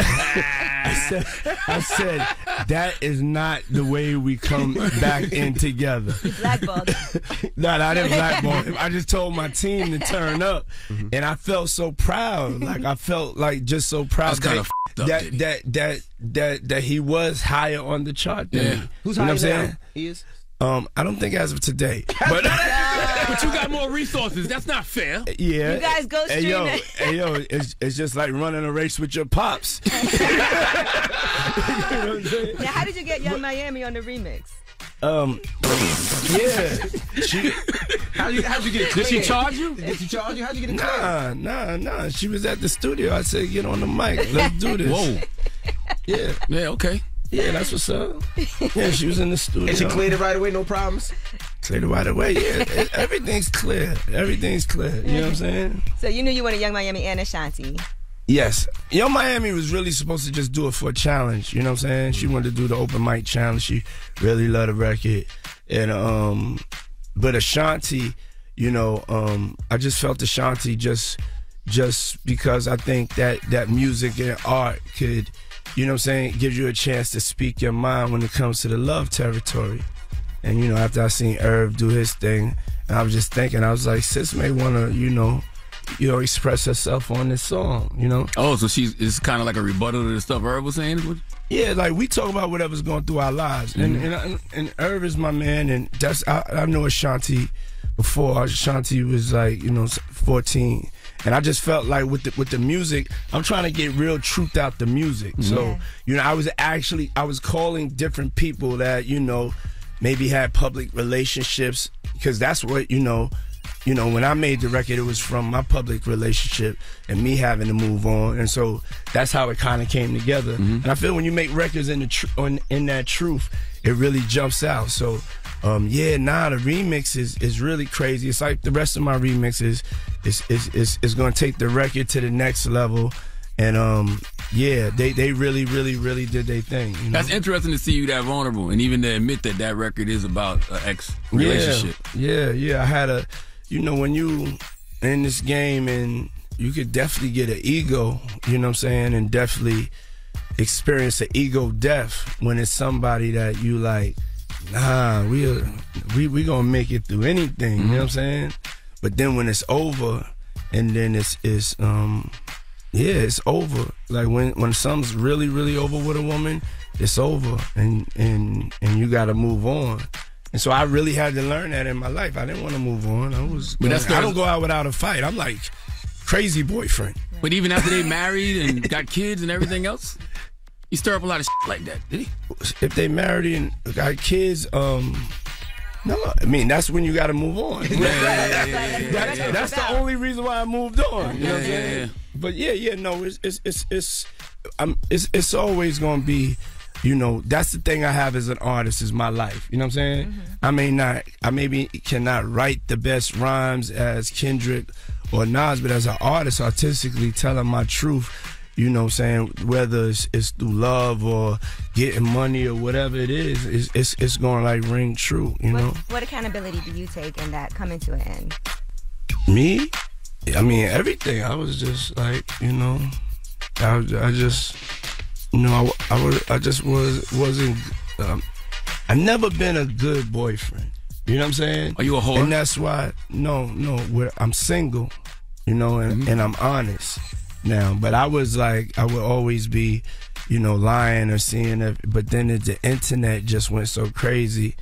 I said, I said that is not the way we come back in together. Blackballed. No, no, I didn't blackball him. I just told my team to turn up, and I felt so proud. Like I felt like just so proud That's kinda that f***ed up, that, Diddy. that that that that he was higher on the chart than Yeah. me. Who's you know higher what I'm now? saying? He is. Um, I don't think as of today, but But you got more resources. That's not fair. yeah. You guys go Hey yo, streaming. hey yo, it's it's just like running a race with your pops. Now, how did you get Yung Miami on the remix? Um, yeah. She, How you how'd you get it? Did she cleared? charge you? Did she charge you? How'd you get it? cleared? nah, nah, nah. She was at the studio. I said, get on the mic. Let's do this. Whoa. Yeah, Yeah. Okay. yeah, that's what's up. Yeah, she was in the studio. And she cleared it right away, no problems. Cleared it right away. Yeah, everything's clear. Everything's clear. You know what I'm saying? So you knew you wanted Yung Miami and Ashanti. Yes. Yung Miami was really supposed to just do it for a challenge. You know what I'm saying? She wanted to do the open mic challenge. She really loved the record. And, um, but Ashanti, you know, um, I just felt Ashanti just, just because I think that, that music and art could, you know what I'm saying, give you a chance to speak your mind when it comes to the love territory. And, you know, after I seen Irv do his thing, and I was just thinking, I was like, sis may want to, you know, you know, express herself on this song, you know? Oh, so she's it's kind of like a rebuttal to the stuff Irv was saying. Yeah, like we talk about whatever's going through our lives, and mm-hmm. and and Irv is my man, and that's I, I know Ashanti before. Ashanti was like you know fourteen, and I just felt like with the with the music, I'm trying to get real truth out the music. Mm-hmm. So you know, I was actually I was calling different people that you know maybe had public relationships because that's what you know. You know, when I made the record, it was from my public relationship and me having to move on, and so that's how it kind of came together. And I feel when you make records in the tr- on, in that truth, it really jumps out. So, um, yeah, nah, the remix is is really crazy. It's like the rest of my remixes. is is, is, it's going to take the record to the next level, and um, yeah, they they really really really did their thing. You know? That's interesting to see you that vulnerable, and even to admit that that record is about an ex relationship. Yeah, yeah, yeah. I had a, you know, when you in this game and you could definitely get an ego, you know what I'm saying, and definitely experience an ego death when it's somebody that you like, nah, we we we gonna make it through anything, you know what I'm saying? But then when it's over and then it's it's um yeah, it's over. Like when when something's really really over with a woman, it's over, and and and you got to move on. And so I really had to learn that in my life. I didn't want to move on. I was. But that's I don't go out without a fight. I'm like crazy boyfriend. But even after they married and got kids and everything else, he stir up a lot of shit like that, did he? If they married and got kids, um, no, I mean that's when you got to move on. That's, that's the only reason why I moved on. You know what I'm Yeah, saying? But yeah, yeah, no, it's it's it's it's I'm it's it's always gonna be, you know, that's the thing I have as an artist is my life. You know what I'm saying? Mm-hmm. I may not I maybe cannot write the best rhymes as Kendrick or Nas, but as an artist, artistically telling my truth, you know what I'm saying, whether it's, it's through love or getting money or whatever it is, it's it's, it's gonna like ring true, you know? What accountability do you take in that coming to an end? Me? I mean, everything. I was just like, you know, I, I just, you know, I, I was, I just was, wasn't, um, I never been a good boyfriend. You know what I'm saying? Are you a whore? And that's why, no, no, I'm single, you know, and, Mm-hmm. and I'm honest now. But I was like, I would always be, you know, lying or seeing it. But then the, the internet just went so crazy,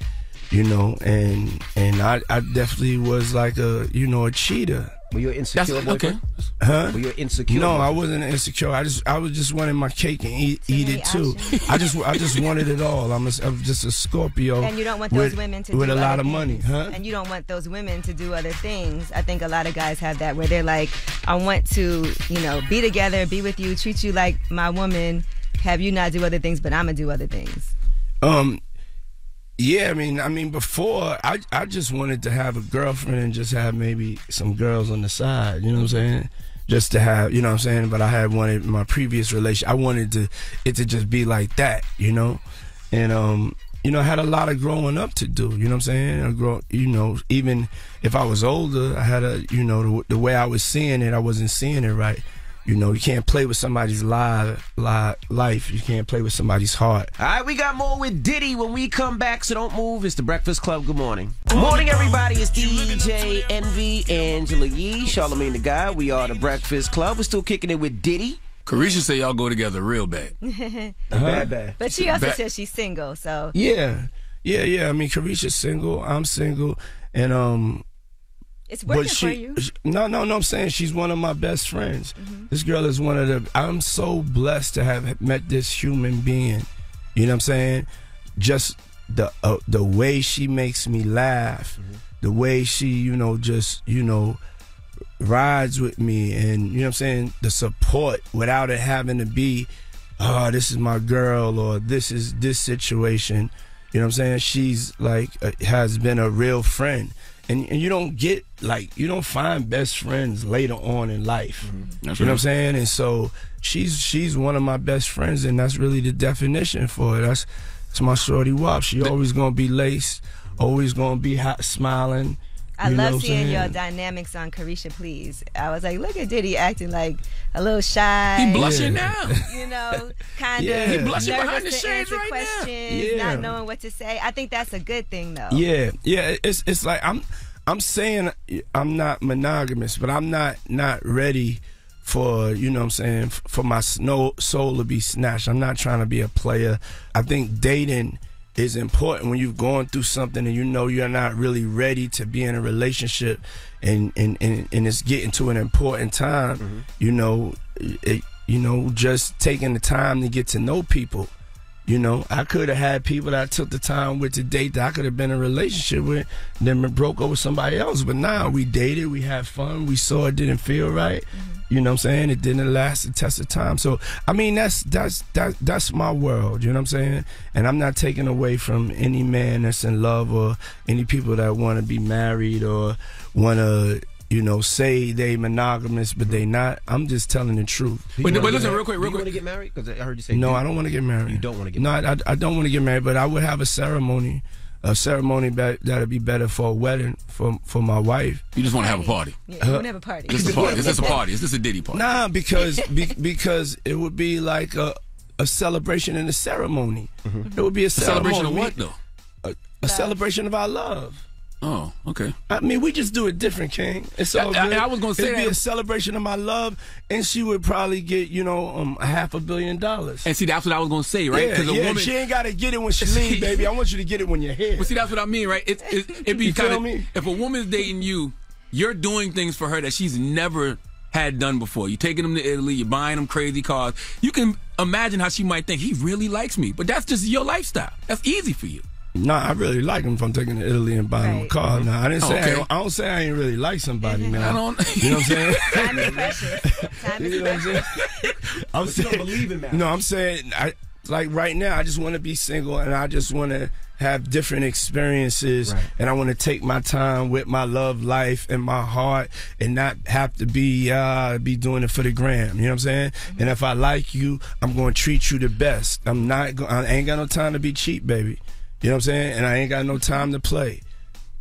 you know, and and I, I definitely was like a, you know, a cheater. Were you insecure? That's- boyfriend? Huh? Were you insecure? No, I wasn't insecure. I just I was just wanting my cake and eat, eat it too. I just I just wanted it all. I'm, a, I'm just a Scorpio. and you don't want those with, women to with do a lot other of money, things. huh? And you don't want those women to do other things. I think a lot of guys have that where they're like, I want to, you know, be together, be with you, treat you like my woman, have you not do other things, but I'm gonna do other things. Um, yeah, I mean, I mean, before I, I just wanted to have a girlfriend and just have maybe some girls on the side. You know what I'm saying? Just to have, you know what I'm saying. But I had wanted my previous relation. I wanted to it to just be like that, you know, and um, you know, I had a lot of growing up to do. You know what I'm saying? I grow, you know, even if I was older, I had a, you know, the, the way I was seeing it, I wasn't seeing it right. You know, you can't play with somebody's live, live life. You can't play with somebody's heart. All right, we got more with Diddy when we come back, so don't move. It's the Breakfast Club. Good morning. Morning, everybody. It's DJ Envy, Angela Yee, Charlamagne the Guy. We are the Breakfast Club. We're still kicking it with Diddy. Caresha say y'all go together real bad. Bad, bad. But she also Bad. says she's single, so Yeah, yeah, yeah. I mean, Caresha's single. I'm single, and um. It's working but she, for you. sh- no, no, no. I'm saying she's one of my best friends. This girl is one of the. I'm so blessed to have met this human being. You know what I'm saying? Just the uh, the way she makes me laugh, the way she, you know, just you know, rides with me, and you know what I'm saying. The support without it having to be, oh, this is my girl or this is this situation. You know what I'm saying? She's like uh, has been a real friend. And, and you don't get like you don't find best friends later on in life. Mm-hmm. That's you know what I'm saying? And so she's she's one of my best friends, and that's really the definition for it. That's that's my shorty wop. She always gonna be laced, always gonna be hot, smiling. I You love seeing your dynamics on Caresha Please. I was like, look at Diddy acting like a little shy. He blushing now. You know, kind Yeah. of He blushing behind the to shades answer right now. Yeah. not knowing what to say. I think that's a good thing, though. Yeah, yeah. It's it's like I'm I'm saying I'm not monogamous, but I'm not not ready for you know what I'm saying for my snow soul to be snatched. I'm not trying to be a player. I think dating is important when you've gone through something and you know you're not really ready to be in a relationship and and and, and it's getting to an important time. Mm-hmm. You know, it, you know, just taking the time to get to know people. You know, I could have had people that I took the time with to date that I could have been in a relationship with, then broke up with somebody else. But now we dated, we had fun, we saw it didn't feel right. Mm-hmm. You know what I'm saying? It didn't last the test of time. So I mean that's that's that that's my world, you know what I'm saying? And I'm not taking away from any man that's in love or any people that wanna be married or wanna you know, say they monogamous, but they not. I'm just telling the truth. Wait, wait, listen, real quick, Do real you want to get married? Because I heard you say No, I don't want to get married. You don't want to get no, married. I, I don't want to get married, but I would have a ceremony, a ceremony that that'd be better for a wedding for for my wife. You just want to have a party. Yeah, you want to have a party. This is a party. Is this a party? Is this a Diddy party? Nah, because be, because it would be like a a celebration and a ceremony. Mm-hmm. It would be a, A celebration of what though? A, a celebration of our love. Oh, okay. I mean, we just do it different, King. It's all I- I-. I was gonna say It'd be a celebration of my love, and she would probably get, you know, um, a half a billion dollars. And see, that's what I was gonna say, right? Yeah, a yeah, woman, she ain't got to get it when she leave, baby. I want you to get it when you're here. But see, that's what I mean, right? It, it, it'd be You kind of me? if a woman's dating you, you're doing things for her that she's never had done before. You're taking them to Italy, you're buying them crazy cars. You can imagine how she might think he really likes me, but that's just your lifestyle. That's easy for you. Nah, I really like him if I'm taking to Italy and buying him a Right. car. Nah, I didn't say I, okay. don't, I don't say I ain't really like somebody, man. I don't- You know what I'm saying? Time is precious. Time is You know I'm precious. saying? I'm saying, believe in. No, I'm saying, I like right now. I just want to be single, and I just want to have different experiences, Right. and I want to take my time with my love life and my heart, and not have to be uh be doing it for the gram. You know what I'm saying? And if I like you, I'm going to treat you the best. I'm not. Go- I ain't got no time to be cheap, baby. You know what I'm saying? And I ain't got no time to play.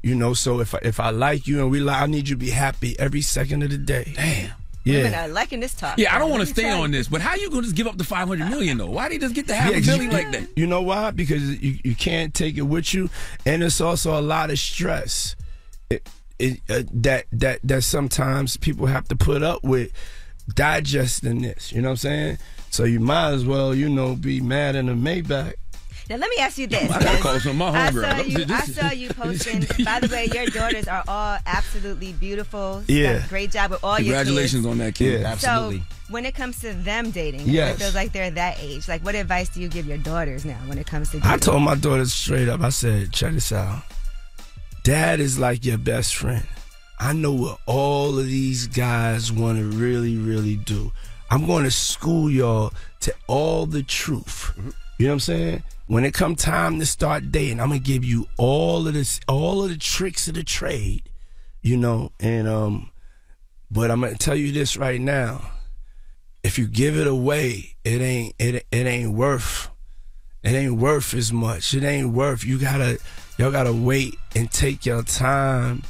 You know, so if I, if I like you and we like, I need you to be happy every second of the day. Damn. Women Yeah. are liking this talk. Yeah, I don't want to stay tell on this, but how you gonna just give up the 500 million though? Why did he just get the half Yeah, a 'cause billion you, like that? You know why? Because you, you can't take it with you, and it's also a lot of stress it, it, uh, that that that sometimes people have to put up with digesting this. You know what I'm saying? So you might as well, you know, be mad in a Maybach. Now let me ask you this. I gotta call some of my I homegirls. saw Let me you. I saw you posting. By the way, your daughters are all absolutely beautiful. Yeah. Done Great job with all your Congratulations on that kid. Yeah, absolutely. So when it comes to them dating, Yes. it feels like they're that age. Like, what advice do you give your daughters now when it comes to? dating? I told my daughter straight up, I said, check this out. Dad is like your best friend. I know what all of these guys want to really, really do. I'm going to school y'all to all the truth. You know what I'm saying? When it come time to start dating, I'm gonna give you all of this, all of the tricks of the trade. You know, and um, but I'm gonna tell you this right now. If you give it away, it ain't it it ain't worth it ain't worth as much. It ain't worth. You gotta, y'all gotta wait and take your time,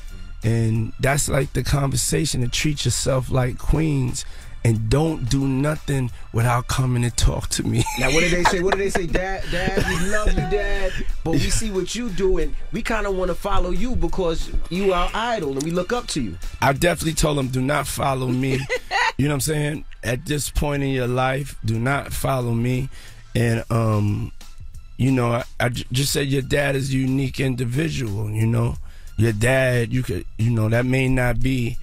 and that's like the conversation to treat yourself like queens, and don't do nothing without coming to talk to me. Now, what did they say? What did they say? Dad, Dad, we love you, Dad, but we see what you do, and we kind of want to follow you because you our idol, and we look up to you. I definitely told them, do not follow me. you know what I'm saying? At this point in your life, do not follow me. And, um, you know, I just said your dad is a unique individual, you know? Your dad, you could, you know, that may not be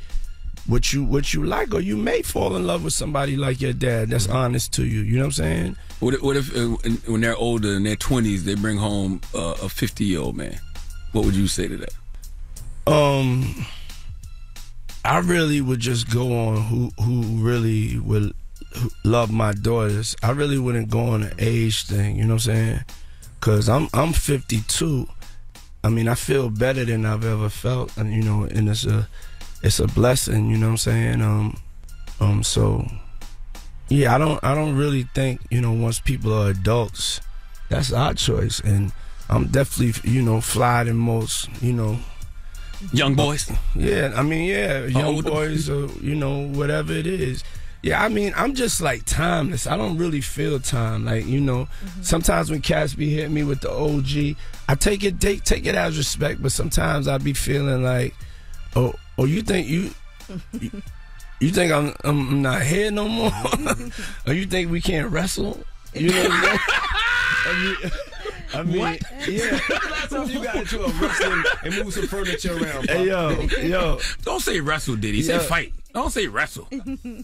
what you what you like, or you may fall in love with somebody like your dad that's honest to you. You know what I'm saying? What if, what if uh, when they're older in their twenties they bring home uh, a fifty year old man? What would you say to that? Um, I really would just go on who who really would love my daughters. I really wouldn't go on an age thing. You know what I'm saying? Cause I'm I'm 52. I mean, I feel better than I've ever felt, and you know, and it's a it's a blessing. You know what I'm saying? Um, um, so yeah, I don't I don't really think you know once people are adults, that's our choice, and I'm definitely you know fly than most. You know. Young boys. Yeah, I mean, yeah, young older boys, or you know, whatever it is. Yeah, I mean, I'm just like timeless. I don't really feel time. Like you know, sometimes when cats be hitting me with the OG, I take it take take it as respect, but sometimes I be feeling like, oh, oh, you think you. you you think I'm I'm not here no more, or oh, you think we can't wrestle? You know what I'm? I mean, I mean What? yeah. Last time you got into a wrestling and moved some furniture around. Hey yo, yo. Don't say wrestle, Diddy. Say Yeah. fight. Don't say wrestle.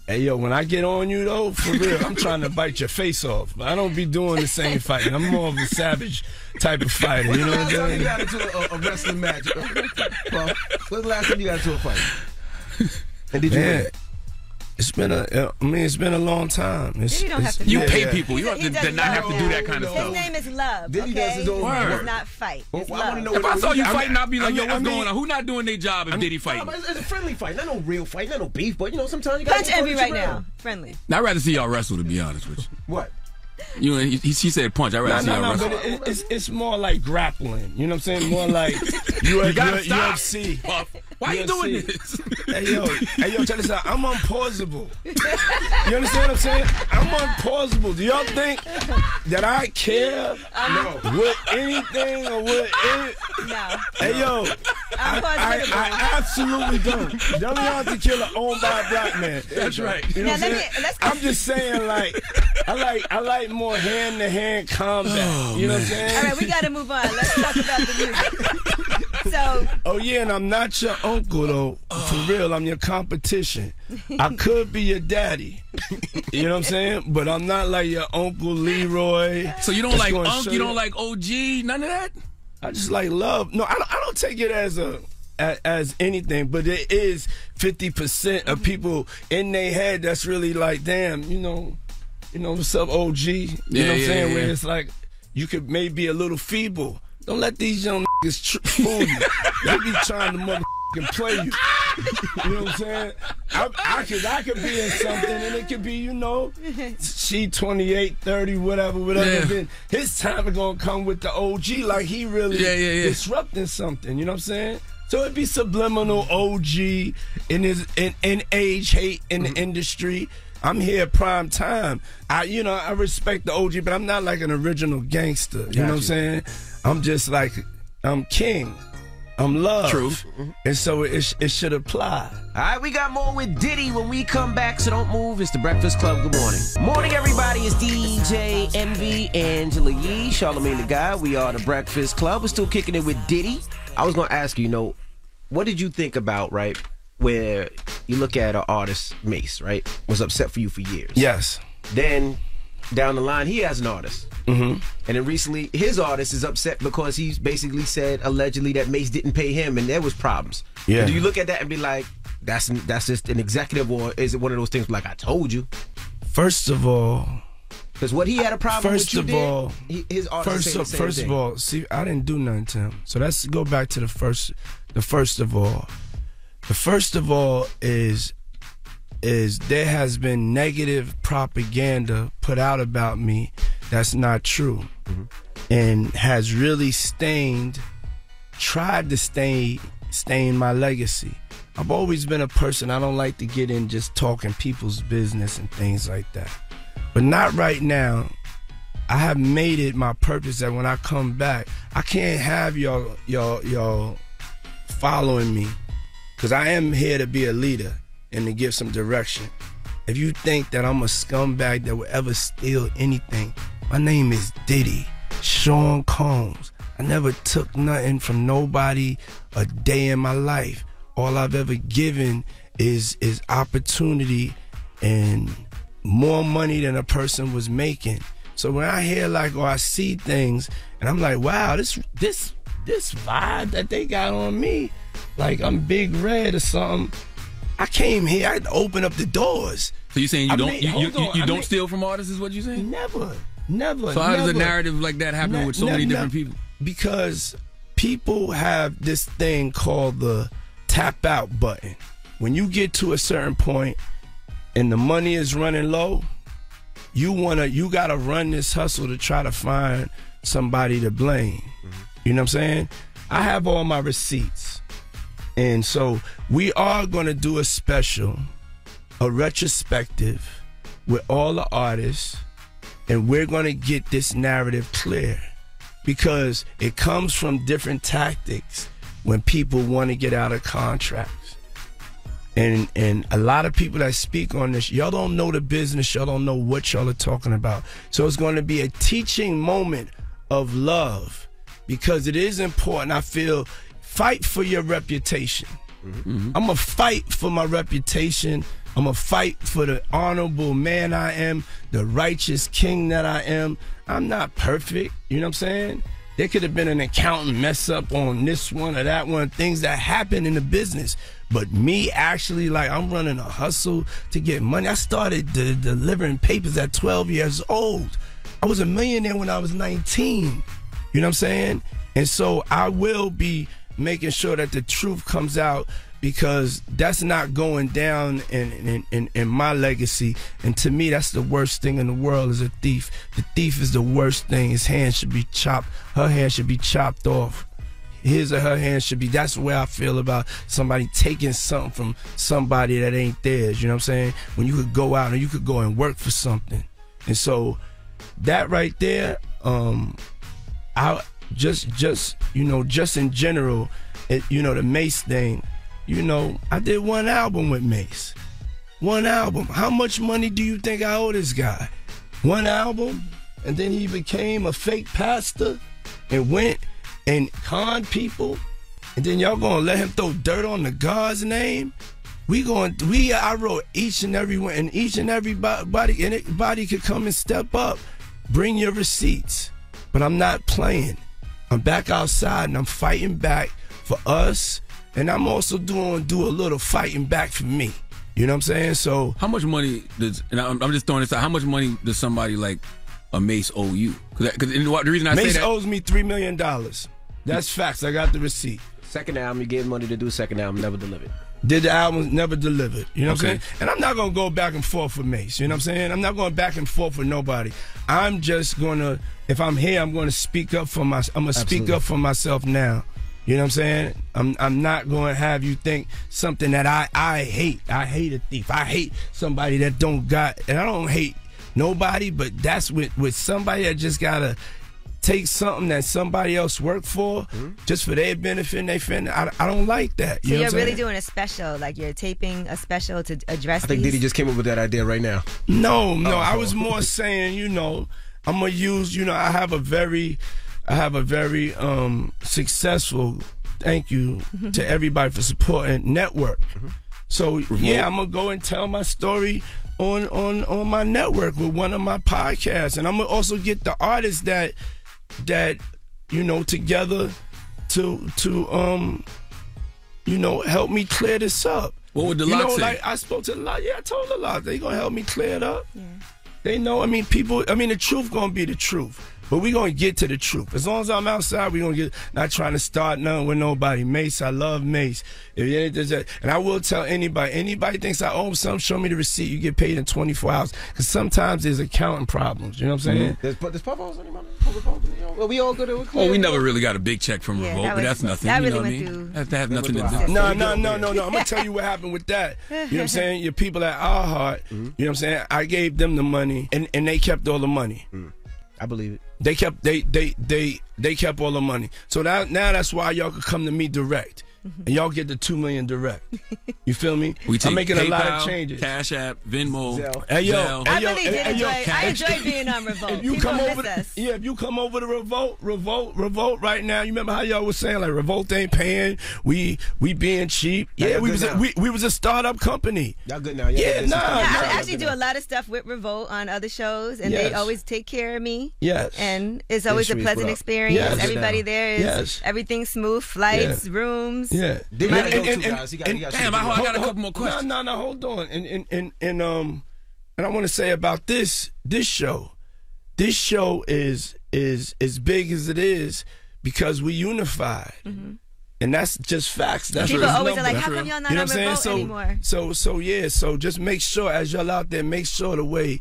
Hey yo, when I get on you though, for real, I'm trying to bite your face off. But I don't be doing the same fighting. I'm more of a savage type of fighter. You know what I'm Last time you saying? got into a, a wrestling match. well, when's the last time you got into a fight? And did you Man, win? It's been a, uh, I mean, it's been a long time. It's, You don't have to. You do pay that. people. You don't have to- does not have to do that kind of His stuff. name is love. Diddy okay? does his own Word. It's not fight. Well, It's I love. wanna know If I saw you I mean- fighting, I'd be like, I yo, mean- what's I mean- going on? Who not doing their job if Diddy No, fighting? but it's, it's a friendly fight, not no real fight, not no beef, but you know sometimes you got Punch Envy right now. Friendly. I'd rather see y'all wrestle, to be honest with you. What? You know, he, he said punch. I'd rather No, see no, y'all no, but it, it's it's more like grappling. You know what I'm saying? More like you, You gotta you, stop. UFC. Puff. Why you doing this? Hey yo, hey yo, check this out. I'm unpausable. You understand what I'm saying? I'm unpausable. Do y'all think that I care uh-huh. with anything or with any? No. Hey yo, I, I, I absolutely don't. DeLeón Tequila owned by a black man. That's right. You know Now, what let I'm me- let's- I'm just saying like I like I like more hand to hand combat. Oh, you know what I'm saying? All right, we got to move on. Let's talk about the music. So, Oh yeah, and I'm not your uncle though. For oh. real, I'm your competition. I could be your daddy. You know what I'm saying? But I'm not like your uncle Leroy. So you don't That's like gonna Unk? show You don't like OG? None of that? I just like love. No, I don't, I don't take it as a as, as anything, but it is 50% of people in their head that's really like, damn, you know, you know what's up, OG? You Yeah, know what I'm yeah, saying? yeah. Where it's like you could maybe a little feeble. Don't let these young niggas tr- fool you. they be trying to motherfucking play you. You know what I'm saying? I, I could I could be in something and it could be, you know, she 28, 30, whatever, whatever. Yeah. Then his time is gonna come with the OG like he really Yeah, yeah, disrupting something. You know what I'm saying? So it'd be subliminal OG in his in, in age hate in Mm-hmm. the industry. I'm here prime time. I you know I respect the OG, but I'm not like an original gangster. You know what I'm saying? I'm just like I'm king. I'm love. True. And so it, it should apply. All right, we got more with Diddy when we come back, so don't move. It's the Breakfast Club. Good morning. Morning, everybody. It's DJ Envy, Angela Yee, Charlamagne the Guy. We are the Breakfast Club. We're still kicking it with Diddy. I was going to ask you, you know, what did you think about, right, where you look at an artist, Mase, right, was upset for you for years? Yes. Then down the line, he has an artist. Mm-hmm. And then recently, his artist is upset because he's basically said allegedly that Mase didn't pay him, and there was problems. Yeah. Do you look at that and be like, that's that's just an executive, or is it one of those things like I told you? First of all, because what he had a problem First with of did, all, he, his artist first of, first thing. of all, see, I didn't do nothing to him. So let's go back to the first. The first of all, the first of all is is there has been negative propaganda put out about me that's not true, mm-hmm. and has really stained, tried to stain stain my legacy. I've always been a person I don't like to get in just talking people's business and things like that. But not right now. I have made it my purpose that when I come back, I can't have y'all y'all y'all following me because I am here to be a leader and to give some direction. If you think that I'm a scumbag that will ever steal anything, my name is Diddy, Sean Combs. I never took nothing from nobody a day in my life. All I've ever given is is opportunity and more money than a person was making. So when I hear like or I see things and I'm like, wow, this this this vibe that they got on me, like I'm big red or something. I came here, I had to open up the doors. So you saying you I don't mean, you, you, you, you don't mean- steal from artists? Is what you saying? Never, never. So how does a narrative like that happen Ne- with so ne- many ne- different people? Because people have this thing called the tap out button. When you get to a certain point and the money is running low, you wanna you gotta run this hustle to try to find somebody to blame. You know what I'm saying? I have all my receipts. And so we are gonna do a special, a retrospective with all the artists, and we're gonna get this narrative clear because it comes from different tactics when people want to get out of contracts. And and a lot of people that speak on this, y'all don't know the business, y'all don't know what y'all are talking about. So it's going to be a teaching moment of love because it is important. I feel fight for your reputation. Mm-hmm. I'm gonna fight for my reputation. I'm gonna fight for the honorable man I am, the righteous king that I am. I'm not perfect. You know what I'm saying? There could have been an accountant mess up on this one or that one, things that happen in the business. But me actually, like, I'm running a hustle to get money. I started de- delivering papers at 12 years old. I was a millionaire when I was 19. You know what I'm saying? And so I will be making sure that the truth comes out because that's not going down in, in, in, in my legacy. And to me, that's the worst thing in the world is a thief. The thief is the worst thing. His hand should be chopped. Her hand should be chopped off. His or her hand should be. That's the way I feel about somebody taking something from somebody that ain't theirs. You know what I'm saying? When you could go out and you could go and work for something. And so that right there, um, I just just you know just in general, it, you know the Mase thing. You know, I did one album with Mase. One album. How much money do you think I owe this guy? One album, and then he became a fake pastor and went and conned people, and then y'all gonna let him throw dirt on the God's name? We going we I wrote each and every one and each and everybody anybody could come and step up. Bring your receipts. But I'm not playing. I'm back outside and I'm fighting back for us. And I'm also doing do a little fighting back for me. You know what I'm saying? So How much money does? And I'm, I'm just throwing this out. How much money does somebody like a Mase owe you? Because the reason I Mase say that. owes me three million dollars. That's facts. I got the receipt. Second album, you gave money to do a second album, never delivered. Did the album never delivered. You know what I'm saying? And I'm not gonna go back and forth with Mase. You know what I'm saying? I'm not going back and forth with nobody. I'm just gonna if I'm here, I'm gonna speak up for my I'm gonna speak up for myself now. You know what I'm saying? I'm I'm not going to have you think something that I I hate. I hate a thief. I hate somebody that don't got and I don't hate nobody, but that's with with somebody that just gotta take something that somebody else worked for mm-hmm. just for their benefit and they fin I, I don't like that. So You know you're what really saying? doing a special, like you're taping a special to address I think these. Diddy just came up with that idea right now. No, no. Oh. I was more saying, you know, I'm gonna use, you know, I have a very, I have a very um successful. Thank you to everybody for supporting network. So yeah, I'm gonna go and tell my story on on on my network with one of my podcasts, and I'm gonna also get the artists that that you know together to to um you know help me clear this up. What would the you lot know, say? like I spoke to a lot. Yeah, I told a lot they gonna help me clear it up. They know. I mean, people. I mean, the truth gonna be the truth. But we're gonna get to the truth. As long as I'm outside, we're gonna get. Not trying to start nothing with nobody. Mase, I love Mase. If you ain't- there's a- and I will tell anybody. Anybody thinks I owe them something, show me the receipt. You get paid in 24 hours. Because sometimes there's accounting problems. You know what I'm saying? Mm-hmm. There's, there's Puff House anymore? Well, we all go to. Well, oh, we never really got a big check from Yeah, Revolt, that but that's nothing. that you know really what I went mean? through- That, that has That nothing to went do. through No, no, no, no, no. I'm gonna tell you what happened with that. You know what I'm saying? Your people at iHeart, you know what I'm saying? I gave them the money and, and they kept all the money. Mm. I believe it. They kept they they they they kept all the money. So now now that's why y'all could come to me direct. Mm-hmm. And y'all get the two million direct. You feel me? We take I'm making PayPal, a lot of changes. Cash App, Venmo, Hey yo, Zelle. hey, yo, I really hey, did hey, yo, enjoy. I cash. enjoyed being on Revolt. If you People come over, us. to, yeah. If you come over to Revolt, Revolt, Revolt right now, you remember how y'all was saying like Revolt ain't paying, we we being cheap. Now Yeah, we good was a, we, we was a startup company. Y'all good now? Y'all Yeah, good nah, now? nah. I actually do a lot of stuff with Revolt on other shows, and they always take care of me. Yes. And it's always a pleasant experience. Yes. Everybody there is Yes. everything smooth, flights, rooms. Yeah. Diddy money. gotta go too, guys. He got- he got shit to. I got a couple more questions. No, no, no. Hold on. And and and, and um, and I want to say about this this show. This show is is as big as it is because we unified. And that's just facts. That's People just always are like, "How come y'all not You know on what I'm saying? So, anymore?" so, so yeah. So just make sure as y'all out there, make sure the way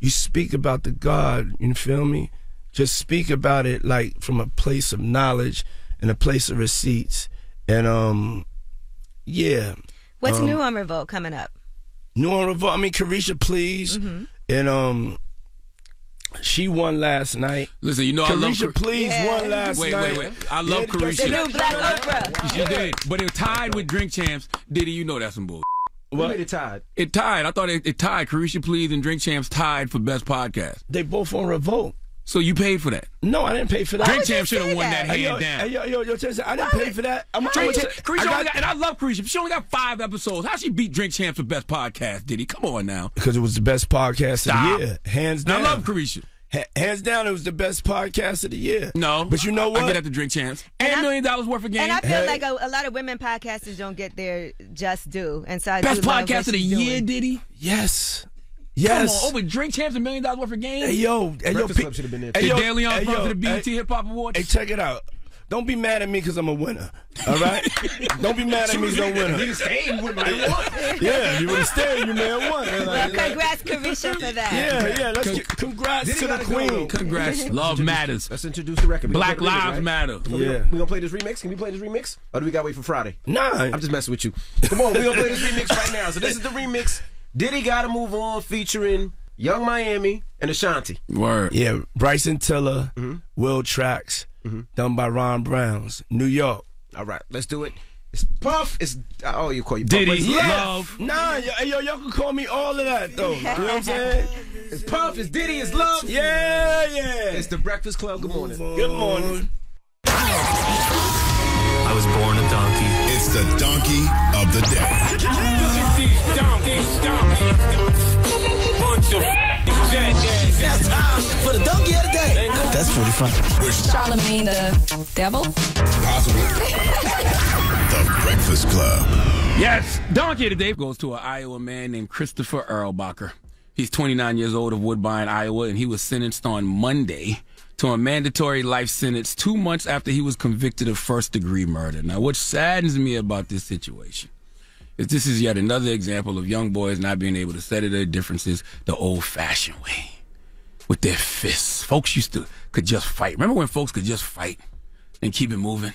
you speak about the God. You feel me? Just speak about it like from a place of knowledge and a place of receipts. And um, yeah. What's Um, new on Revolt coming up? New on Revolt. I mean, Caresha, please. Mm-hmm. And um, she won last night. Listen, you know I love Caresha, Car- please won last wait, night. Wait, wait, wait! I love Yeah, that's- Caresha. The new Black Oprah. She did, but it tied with Drink Champs. Diddy, you know that's some bull. What? made it tied? It tied. I thought it, it tied. Caresha Please and Drink Champs tied for best podcast. They both on Revolt. So you paid for that? No, I didn't pay for that. Drink Champ should have won that Hey, yo, hand down. Hey, yo, yo, yo, Chelsea, I didn't pay for that. I'm, I'm Drink gonna Champs- tell- Caresha I got- got, and I love Caresha. She only got five episodes. How she beat Drink Champ for best podcast? Diddy, come on now. because it was the best podcast Stop. of the year, hands And I love Caresha. Ha- hands down, it was the best podcast of the year. No, but you know what? I get at the Drink Champs and a million dollars worth of game. And I feel Hey. like a, a lot of women podcasters don't get their just due. And so I best do love what podcast of the year, doing. Diddy. Yes, yes. Come on, over Drink Champs a million dollars worth of game. Hey yo, hey yo, Breakfast pe- Club should have been there. Hey, Did yo, De Leon hey, yo, for the BET hey, Hip Hop Awards? Hey, check it out. Don't be mad at me because I'm a winner. All right? Don't be mad at me because I'm a winner. Niggas stayed with my one. Yeah, you would have stayed, you may have won. Well, congrats, Caresha, for that. Yeah, yeah. Let's get, congrats to the gotta go, queen. Congrats. Love matters. Let's introduce the record. Black gonna play the remix, Lives right? Matter. We Yeah. gonna, we gonna play this remix? Can we play this remix? Or do we gotta wait for Friday? Nah, I'm just messing with you. Come on, we gonna play this remix right now. So this is the remix. Diddy Gotta Move On featuring Yung Miami and Ashanti. Word. yeah. Bryson Tiller, Mm-hmm. Will Tracks, done by Ron Browz, New York. All right, let's do it. It's Puff. It's oh, you call you Puff, Diddy. but it's Yeah. Love. Nah, yo, yo, y'all can call me all of that though. You know what I'm saying? It's Puff. It's Diddy. It's Love. Yeah, yeah. It's the Breakfast Club. Good morning. Good morning. I was born a donkey. It's the donkey of the day. That's time for the donkey of the day. That's pretty fun. Charlamagne the devil. Possible. the Breakfast Club. Yes. Donkey today goes to an Iowa man named Christopher Erlbacher. He's 29 years old of Woodbine, Iowa, and he was sentenced on Monday to a mandatory life sentence two months after he was convicted of first degree murder. Now, what saddens me about this situation is this is yet another example of young boys not being able to settle their differences the old fashioned way with their fists. Folks used to could just fight. Remember when folks could just fight? And keep it moving.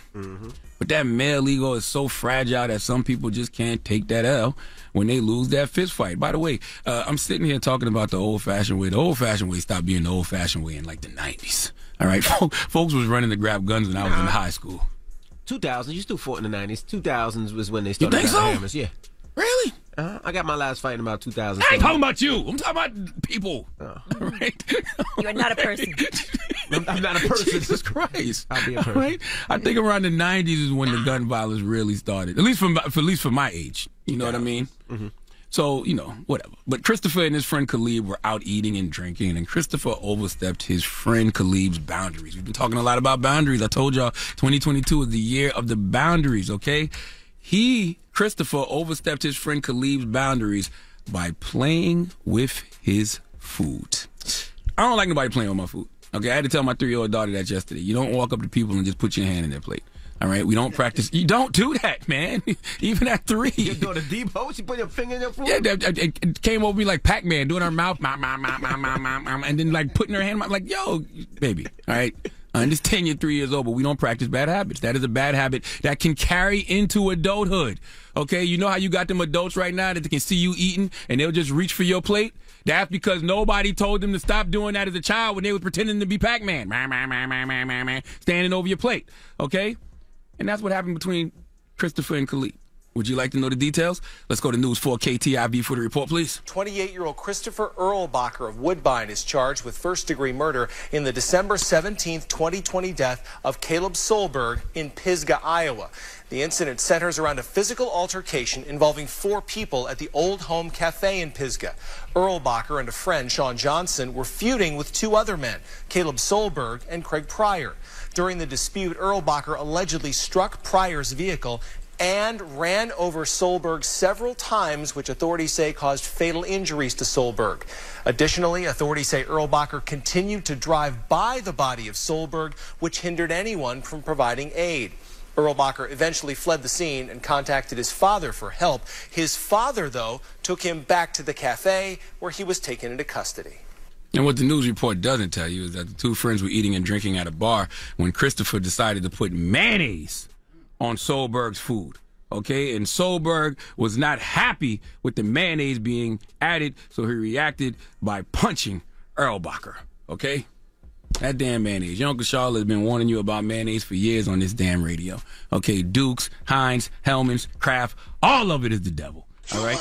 But that male ego is so fragile that some people just can't take that L when they lose that fist fight. By the way, uh, I'm sitting here talking about the old fashioned way. The old fashioned way stopped being the old fashioned way in like the 90s. All right, folks was running to grab guns when I was in high school. 2000s, you still fought in the 90s. 2000s was when they started. think grabbing so? Hammers. Yeah. Really? Uh, I got my last fight in about 2000. I ain't talking about you. I'm talking about people. You're not a person. I'm, I'm not a person. Jesus Christ. I'll be a person. right. I think around the 90s is when the gun violence really started. At least for, my, for at least for my age. You know what I mean? Mm-hmm. So, you know, whatever. But Christopher and his friend Khalib were out eating and drinking, and Christopher overstepped his friend Khalib's boundaries. We've been talking a lot about boundaries. I told y'all 2022 is the year of the boundaries, okay? He, Christopher, overstepped his friend Khalib's boundaries by playing with his food. I don't like nobody playing with my food. Okay, I had to tell my three year old daughter that yesterday. You don't walk up to people and just put your hand in their plate. All right, we don't practice. You don't do that, man. Even at three. You go to depot, she put your finger in your food. Yeah, it, came over me like Pac Man doing her mouth, mom, mom, mom, mom, mom, mom, mom, and then like putting her hand. I'm like, yo, baby, all right. I understand you're three years old, but we don't practice bad habits. That is a bad habit that can carry into adulthood. Okay, you know how you got them adults right now that they can see you eating and they'll just reach for your plate. That's because nobody told them to stop doing that as a child when they were pretending to be Pac Man, standing over your plate. Okay, and that's what happened between Christopher and Khalid. Would you like to know the details? Let's go to News 4 KTIV for the report, please. 28 year old Christopher Erlbacher of Woodbine is charged with first degree murder in the December 17, 2020 death of Caleb Solberg in Pisgah, Iowa. The incident centers around a physical altercation involving four people at the Old Home Cafe in Pisgah. Erlbacher and a friend, Sean Johnson, were feuding with two other men, Caleb Solberg and Craig Pryor. During the dispute, Erlbacher allegedly struck Pryor's vehicle and ran over Solberg several times, which authorities say caused fatal injuries to Solberg. Additionally, authorities say Erlbacher continued to drive by the body of Solberg, which hindered anyone from providing aid. Erlbacher eventually fled the scene and contacted his father for help. His father, though, took him back to the cafe where he was taken into custody. And what the news report doesn't tell you is that the two friends were eating and drinking at a bar when Christopher decided to put mayonnaise on Solberg's food. Okay, and Solberg was not happy with the mayonnaise being added, so he reacted by punching Erlbacher. Okay? That damn mayonnaise. Your Uncle Charlotte has been warning you about mayonnaise for years on this damn radio. Okay, Dukes, Heinz, Hellmann's, Kraft, all of it is the devil. All right?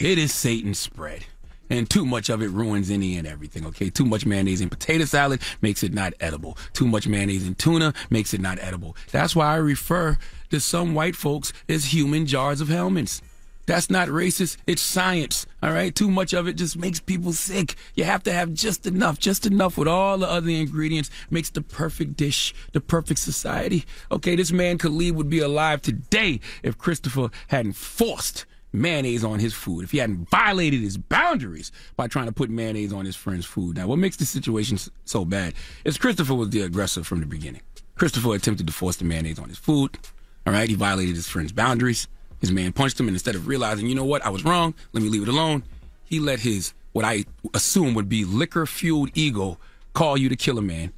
It is Satan's spread. And too much of it ruins any and everything, okay? Too much mayonnaise in potato salad makes it not edible. Too much mayonnaise in tuna makes it not edible. That's why I refer to some white folks as human jars of Hellmann's. That's not racist. It's science. All right. Too much of it just makes people sick. You have to have just enough, just enough with all the other ingredients makes the perfect dish, the perfect society. Okay. This man Khalid would be alive today if Christopher hadn't forced mayonnaise on his food, if he hadn't violated his boundaries by trying to put mayonnaise on his friend's food. Now, what makes the situation so bad is Christopher was the aggressor from the beginning. Christopher attempted to force the mayonnaise on his food. All right. He violated his friend's boundaries. His man punched him, and instead of realizing, you know what, I was wrong, let me leave it alone, he let his, what I assume would be liquor fueled ego, call you to kill a man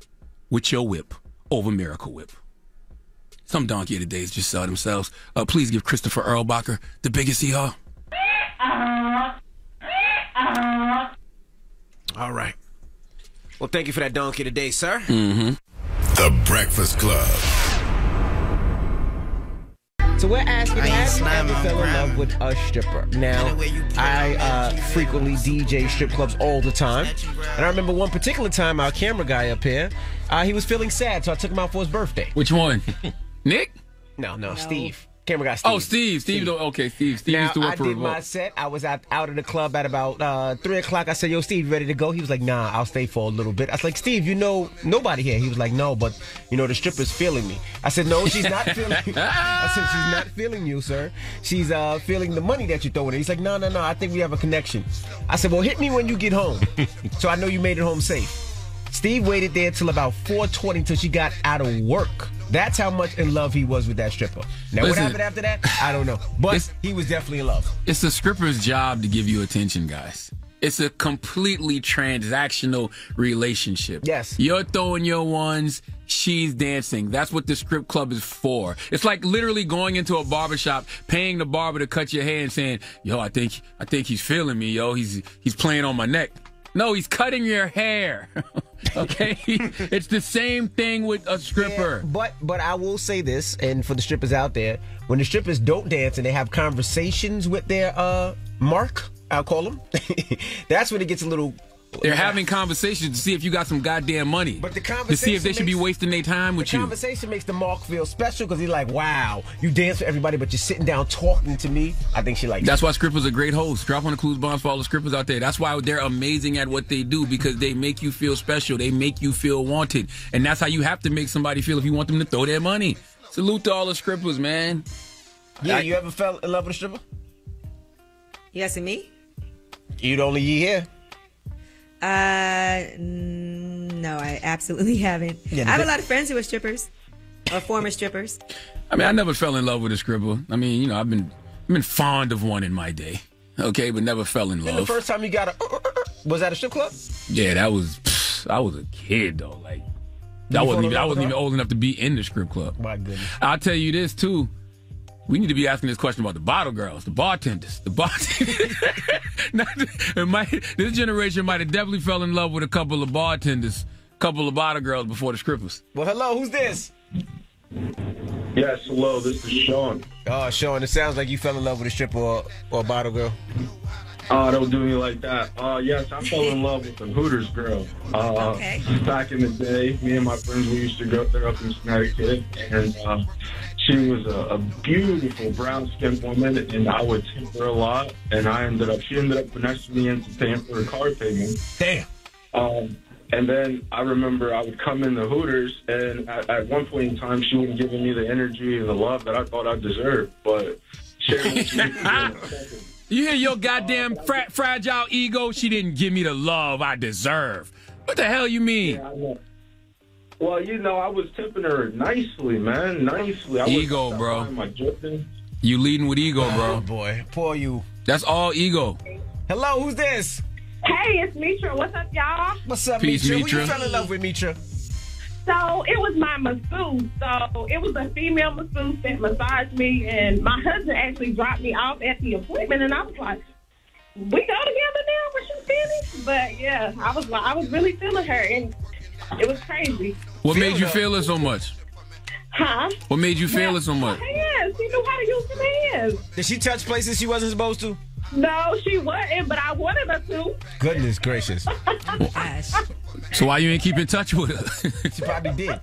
with your whip over Miracle Whip. Some donkey of the days just sell themselves. Uh, please give Christopher Erlbacher the biggest hee haw. All right. Well, thank you for that donkey today, sir. Mm-hmm. The Breakfast Club. So we're asking, have you ever fell in love with a stripper? Now, I uh, frequently DJ strip clubs all the time, and I remember one particular time our camera guy up here, uh, he was feeling sad, so I took him out for his birthday. Which one? Nick? No, no, Steve. Camera guy Steve. Oh, Steve. Steve. don't- Okay, Steve. Steve now, used to work I for did Revolt. my set. I was out, out of the club at about uh, 3 o'clock. I said, yo, Steve, ready to go? He was like, nah, I'll stay for a little bit. I was like, Steve, you know nobody here. He was like, no, but, you know, the stripper's feeling me. I said, no, she's not feeling you. I said, she's not feeling you, sir. She's uh, feeling the money that you throw in. He's like, no, no, no, I think we have a connection. I said, well, hit me when you get home. so I know you made it home safe. Steve waited there till about 4.20 till she got out of work. That's how much in love he was with that stripper. Now, what happened after that? I don't know. But he was definitely in love. It's the stripper's job to give you attention, guys. It's a completely transactional relationship. Yes. You're throwing your ones, she's dancing. That's what the strip club is for. It's like literally going into a barbershop, paying the barber to cut your hair and saying, "Yo, I think I think he's feeling me, yo. He's he's playing on my neck." No, he's cutting your hair. okay? it's the same thing with a stripper. But but I will say this, and for the strippers out there, when the strippers don't dance and they have conversations with their uh mark, I'll call them. that's when it gets a little. They're having conversations to see if you got some goddamn money. But the conversation to see if they should be wasting their time with the you. conversation makes the mark feel special because he's like, "Wow, you dance for everybody, but you're sitting down talking to me." I think she likes. That's why strippers are great hosts. Drop on the clues bombs for all the strippers out there. That's why they're amazing at what they do because they make you feel special. They make you feel wanted. And that's how you have to make somebody feel if you want them to throw their money. Salute to all the strippers, man. Yeah, I- you ever fell in love with a stripper? You asking me? You'd only ye here. Uh, no, I absolutely haven't. Yeah, I have a lot of friends who are strippers or former strippers. I mean, I never fell in love with a stripper. I mean, you know, I've been I've been fond of one in my day. Okay, but never fell in Then the love. first time you got a was that a strip club? Yeah, that was pfft, I was a kid though. Like Did I wasn't even I wasn't even old enough to be in the strip club. My goodness. I'll tell you this too. We need to be asking this question about the bottle girls, the bartenders, the bartenders. Not- might, this generation might have definitely fell in love with a couple of bartenders, couple of bottle girls before the strippers. Well, hello, who's this? Yes, hello, this is Sean. Oh, Sean, it sounds like you fell in love with a stripper or, or a bottle girl. Oh, don't do me like that. Uh, yes, I fell in love with a Hooters girl. Uh, Okay. Back in the day, me and my friends, we used to go up there up in Connecticut, and uh, she was a, a beautiful brown-skinned woman, and I would tip her a lot, and I ended up, she ended up finessing me into paying for her car payment. Damn. Um, and then I remember I would come in the Hooters, and at, at one point in time, she wasn't giving me the energy and the love that I thought I deserved. But you, hear your goddamn fra- fragile ego? She didn't give me the love I deserve. What the hell you mean? Well, you know, I was tipping her nicely, man, nicely. I was Ego, bro. My dripping. You leading with ego, bro. Oh boy, poor you. That's all ego. Hello, who's this? Hey, it's Mitra. What's up, y'all? What's up, Peace, Mitra? Who Mitra. you fell in love with, Mitra? So it was my masseuse. So it was a female masseuse that massaged me, and my husband actually dropped me off at the appointment, and I was like, "We go together now when she's finished." But yeah, I was like, I was really feeling her, and it was crazy. What made you feel it so much? Huh? What made you feel it so much? Hands. She knew how to use her hands. Did she touch places she wasn't supposed to? No, she wasn't, but I wanted her to. Goodness gracious. So why you ain't keep in touch with her? she probably did.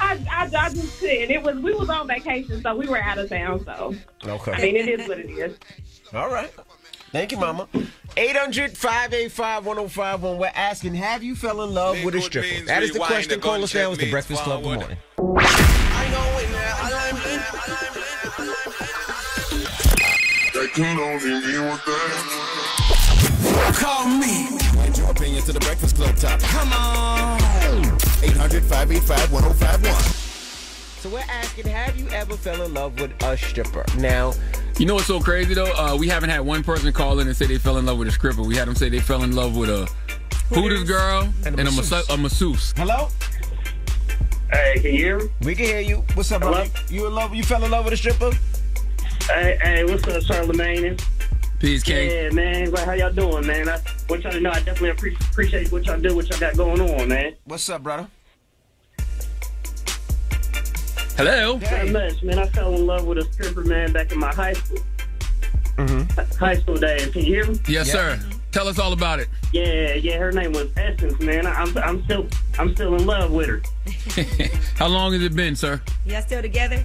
I, I, I just couldn't. It was we was on vacation, so we were out of town. So Okay. I mean, it is what it is. All right. Thank you, Mama. 800 585 1051. We're asking, have you fell in love with a stripper? That is the question. Call us gun now. It's the check Breakfast means Club. Good forward. morning. Call me. Get your opinion to the Breakfast Club topic. Come on. 800 585 1051. So we're asking, have you ever fell in love with a stripper? Now, You know what's so crazy though? Uh, we haven't had one person call in and say they fell in love with a stripper. We had them say they fell in love with a Hooters girl and, a, masseuse. a masseuse. Hello? Hey, can you hear me? We can hear you. What's up, brother? You in love? You fell in love with a stripper? Hey, hey, what's up, Charlamagne? Peace, King. Yeah, man. Well, How y'all doing, man? I want y'all to know I definitely appreciate what y'all do, what y'all got going on, man. What's up, brother? Hello. Not much, man. I fell in love with a stripper, man, back in my high school Mm-hmm. high school days. Can you hear me? Yes, sir. Tell us all about it. Yeah, yeah. Her name was Essence, man. I- I'm, I'm still, I'm still in love with her. How long has it been, sir? Y'all still together?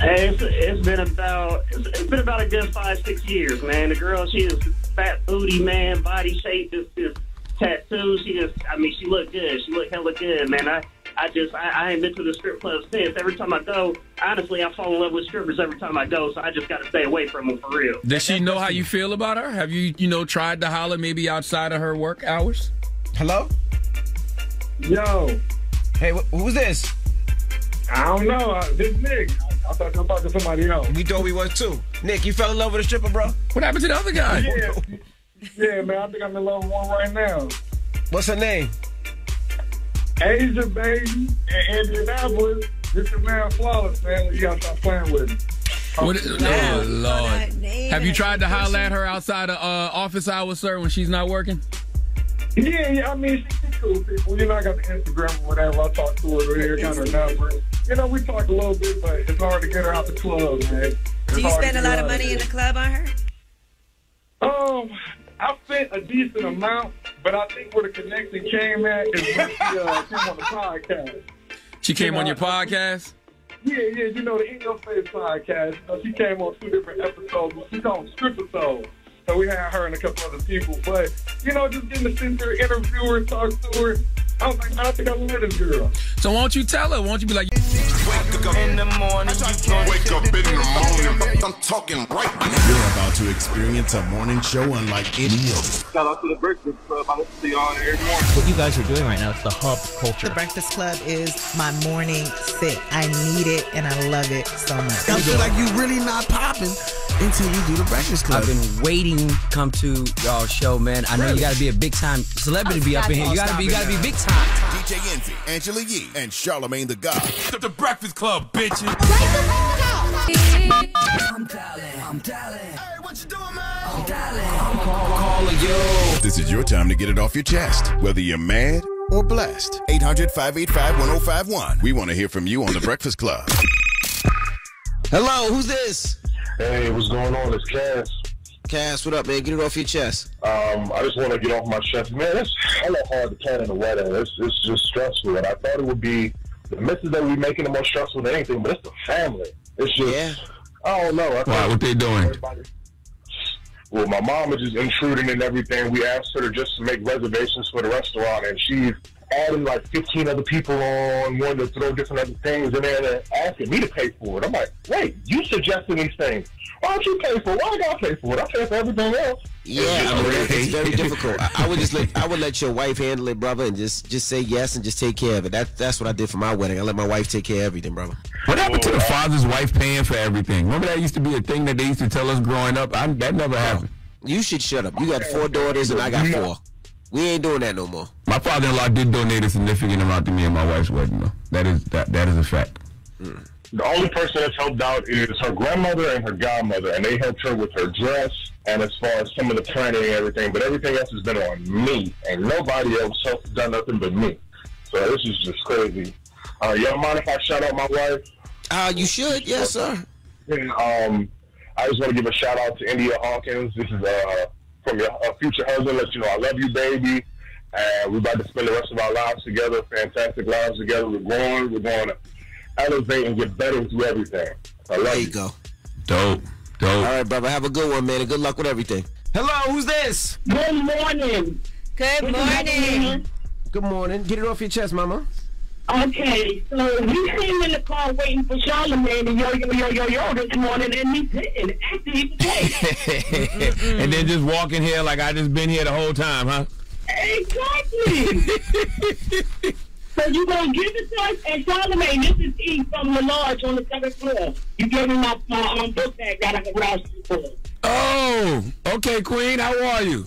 Hey, it's, it's been about, it's, it's been about a good five, six years, man. The girl, she is fat booty, man, body shape, just, just tattoo. She just, I mean, she looked good. She looked hella good, man. I, I just, I, I ain't been to the strip club since. Every time I go, honestly, I fall in love with strippers every time I go. So I just got to stay away from them for real. Does she know how you feel about her? Have you, you know, tried to holler maybe outside of her work hours? Hello? Yo. Hey, wh- who's this? I don't know. Uh, this Nick. I thought you were talking to somebody else. We thought we was too. Nick, you fell in love with a stripper, bro? What happened to the other guy? Yeah, yeah, man. I think I'm in love with one right now. What's her name? Asia, baby, and Indianapolis. This your man flawless, man. You gotta stop playing with him. What, oh, Lord. Have you tried to holler at her outside of uh, office hours, sir, when she's not working? Yeah, yeah. I mean, she's cool people. You know, I got the Instagram or whatever. I talk to her here, got her number. You know, we talk a little bit, but it's hard to get her out the club, man. It's Do you spend a lot of money in the club on her? Um, I spent a decent amount, but I think where the connection came at is when she uh, came on the podcast. She came on your podcast? Yeah, yeah, you know, the In Your Face podcast. You know, she came on two different episodes. She called them Stripper Soul. So we had her and a couple other people. But, you know, just getting to sit there, interview her, talk to her. I was like, I think I love this girl. So won't you tell her? Won't you be like, Wake up in the morning. Wake up in the morning. I'm talking right now. You're about to experience a morning show unlike any other. Shout out to the Breakfast Club. I listen to y'all every morning. What you guys are doing right now is the hub culture. The Breakfast Club is my morning sit. I need it and I love it so much. I feel like you really not popping until you do the Breakfast Club. I've been waiting to come to y'all show, man. I know you gotta be a big time celebrity to be up in here. You gotta be, you gotta be big time. DJ Envy, Angela Yee, and Charlamagne the God. The, the Breakfast Club, bitches. I'm dialing. I'm dialing. Hey, what you doing, man? I'm dialing. I'm calling you. This is your time to get it off your chest, whether you're mad or blessed. 800 585 1051. We want to hear from you on The Breakfast Club. Hello, who's this? Hey, what's going on? It's Cass. Cass, what up, man? Get it off your chest. Um, I just want to get off my chest. Man, it's hella hard to plan in a wedding. It's, it's just stressful. And I thought it would be the misses that we making it more stressful than anything, but it's the family. It's just, I don't know. I Why, what they doing? everybody- Well, my mom is just intruding in everything. We asked her just to just make reservations for the restaurant, and she's adding like 15 other people on, wanting to throw different other things in there, and asking me to pay for it. I'm like, wait, you suggesting these things? Why don't you pay for it? Why do I gotta pay for it? I pay for everything else. Yeah, I mean, it's very difficult. I, I would just let I would let your wife handle it, brother, and just just say yes and just take care of it. That that's what I did for my wedding. I let my wife take care of everything, brother. What happened to the father's wife paying for everything? Remember that used to be a thing that they used to tell us growing up? I, that never happened. You should shut up. You got four daughters and I got four. We ain't doing that no more. My father-in-law did donate a significant amount to me and my wife's wedding, though. That is that that is a fact. The only person that's helped out is her grandmother and her godmother, and they helped her with her dress and as far as some of the planning and everything. But everything else has been on me, and nobody else has done nothing but me. So this is just crazy. Uh, y'all mind if I shout out my wife? Uh, you should, yes, sir. And, um, I just want to give a shout out to India Hawkins. This is uh, from your uh, future husband. Let you know I love you, baby. And we're about to spend the rest of our lives together, fantastic lives together. We're growing. We're going to elevate and get better through everything. I love There you. you go. Dope. Dope. All right, brother. Have a good one, man, and good luck with everything. Hello, who's this? Good morning. Good morning. Good morning. Get it off your chest, mama. Okay, so we came in the car waiting for Charlamagne and yo yo yo yo yo this morning, and he didn't. Actually, he paid. and then just walking here like I just been here the whole time, huh? Exactly. so you gonna give it to us? And Charlamagne, this is E from the Lodge on the seventh floor. You gave me my, my um, book bag that I can browse for. Oh, okay, Queen. How are you?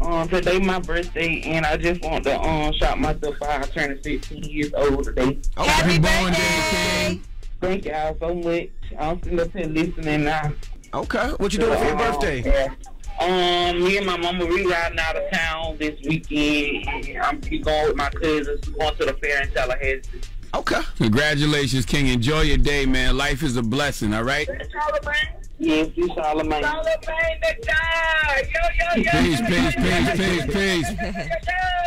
Um, today my birthday, and I just want to um shout myself out. I turned 15 years old today. Happy birthday. Thank y'all so much. I'm sitting up here listening now. Okay. What you doing for your birthday? Yeah. Um, me and my mama we riding out of town this weekend. I'm be going with my cousins. We're going to the fair in Tallahassee. Okay. Congratulations, King. Enjoy your day, man. Life is a blessing. All right. Yes, you Charlamagne. Charlamagne the guy. Yo yo yo. Peace, peace, peace, peace, peace.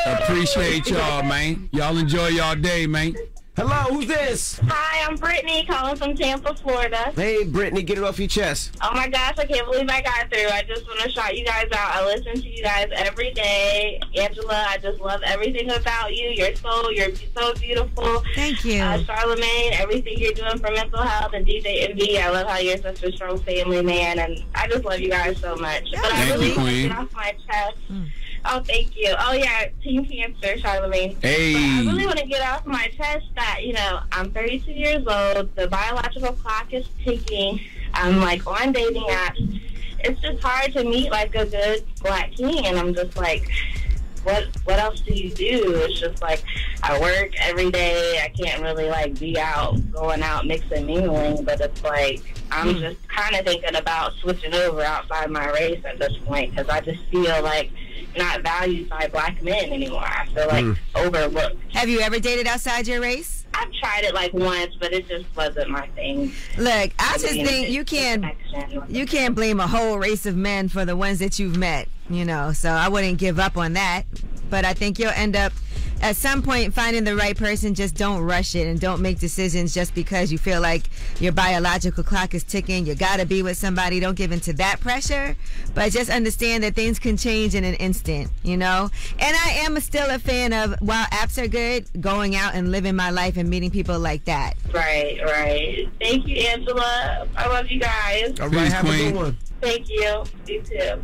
Appreciate y'all, man. Y'all enjoy y'all day, man. Hello, who's this? Hi, I'm Brittany calling from Tampa, Florida. Hey, Brittany, get it off your chest. Oh my gosh, I can't believe I got through. I just want to shout you guys out. I listen to you guys every day. Angela, I just love everything about you. You're so, you're so beautiful. Thank you. Uh, Charlamagne, everything you're doing for mental health and DJ Envy. I love how you're such a strong family man, and I just love you guys so much. but I Thank really you, want to Queen. get off my chest. Oh, thank you. Oh, yeah, Team Cancer, Charlamagne. Hey. But I really want to get off my chest that, you know, I'm 32 years old. The biological clock is ticking. I'm, like, on dating apps. It's just hard to meet, like, a good black king. And I'm just like, what what else do you do? It's just like I work every day. I can't really like be out going out mixing mingling, but it's like I'm Hmm. just kind of thinking about switching over outside my race at this point because I just feel like not valued by black men anymore. I feel like Hmm. overlooked. Have you ever dated outside your race? I've tried it like once, but it just wasn't my thing. Look, I just mean, think you can't you can't blame a whole race of men for the ones that you've met, you know. So I wouldn't give up on that. But I think you'll end up at some point finding the right person. Just don't rush it and don't make decisions just because you feel like your biological clock is ticking. You got to be with somebody. Don't give into that pressure. But just understand that things can change in an instant, you know. And I am still a fan of while apps are good, going out and living my life and meeting people like that. Right, right. Thank you, Angela. I love you guys. All right, have a good one. Thank you. You too.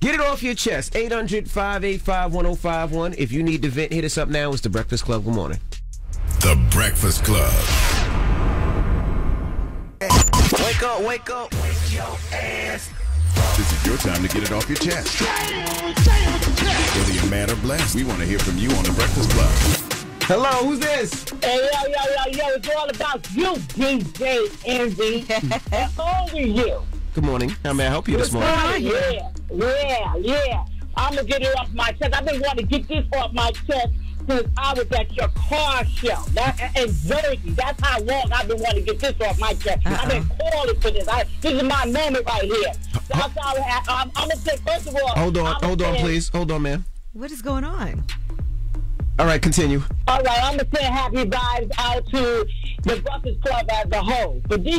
Get it off your chest. 800 585 1051. If you need to vent, hit us up now. It's The Breakfast Club. Good morning. The Breakfast Club. Wake up, wake up. This is your time to get it off your chest. Whether you're mad or blessed, we want to hear from you on The Breakfast Club. Hello, who's this? Hey, yo, yo, yo, yo, it's all about you, DJ Envy. and only you. Good morning. How may I help you this morning? Yeah, yeah, yeah. I'm going to get it off my chest. I've been wanting to get this off my chest since I was at your car show that, in Jersey. That's how long I've been wanting to get this off my chest. I've been uh-uh. calling for this. I, this is my moment right here. That's how I, I'm, I'm going to say, first of all, Hold on, I'ma hold on, say- please. Hold on, ma'am. What is going on? All right, continue. All right, I'm going to send happy vibes out to the Breakfast Club as a whole. For these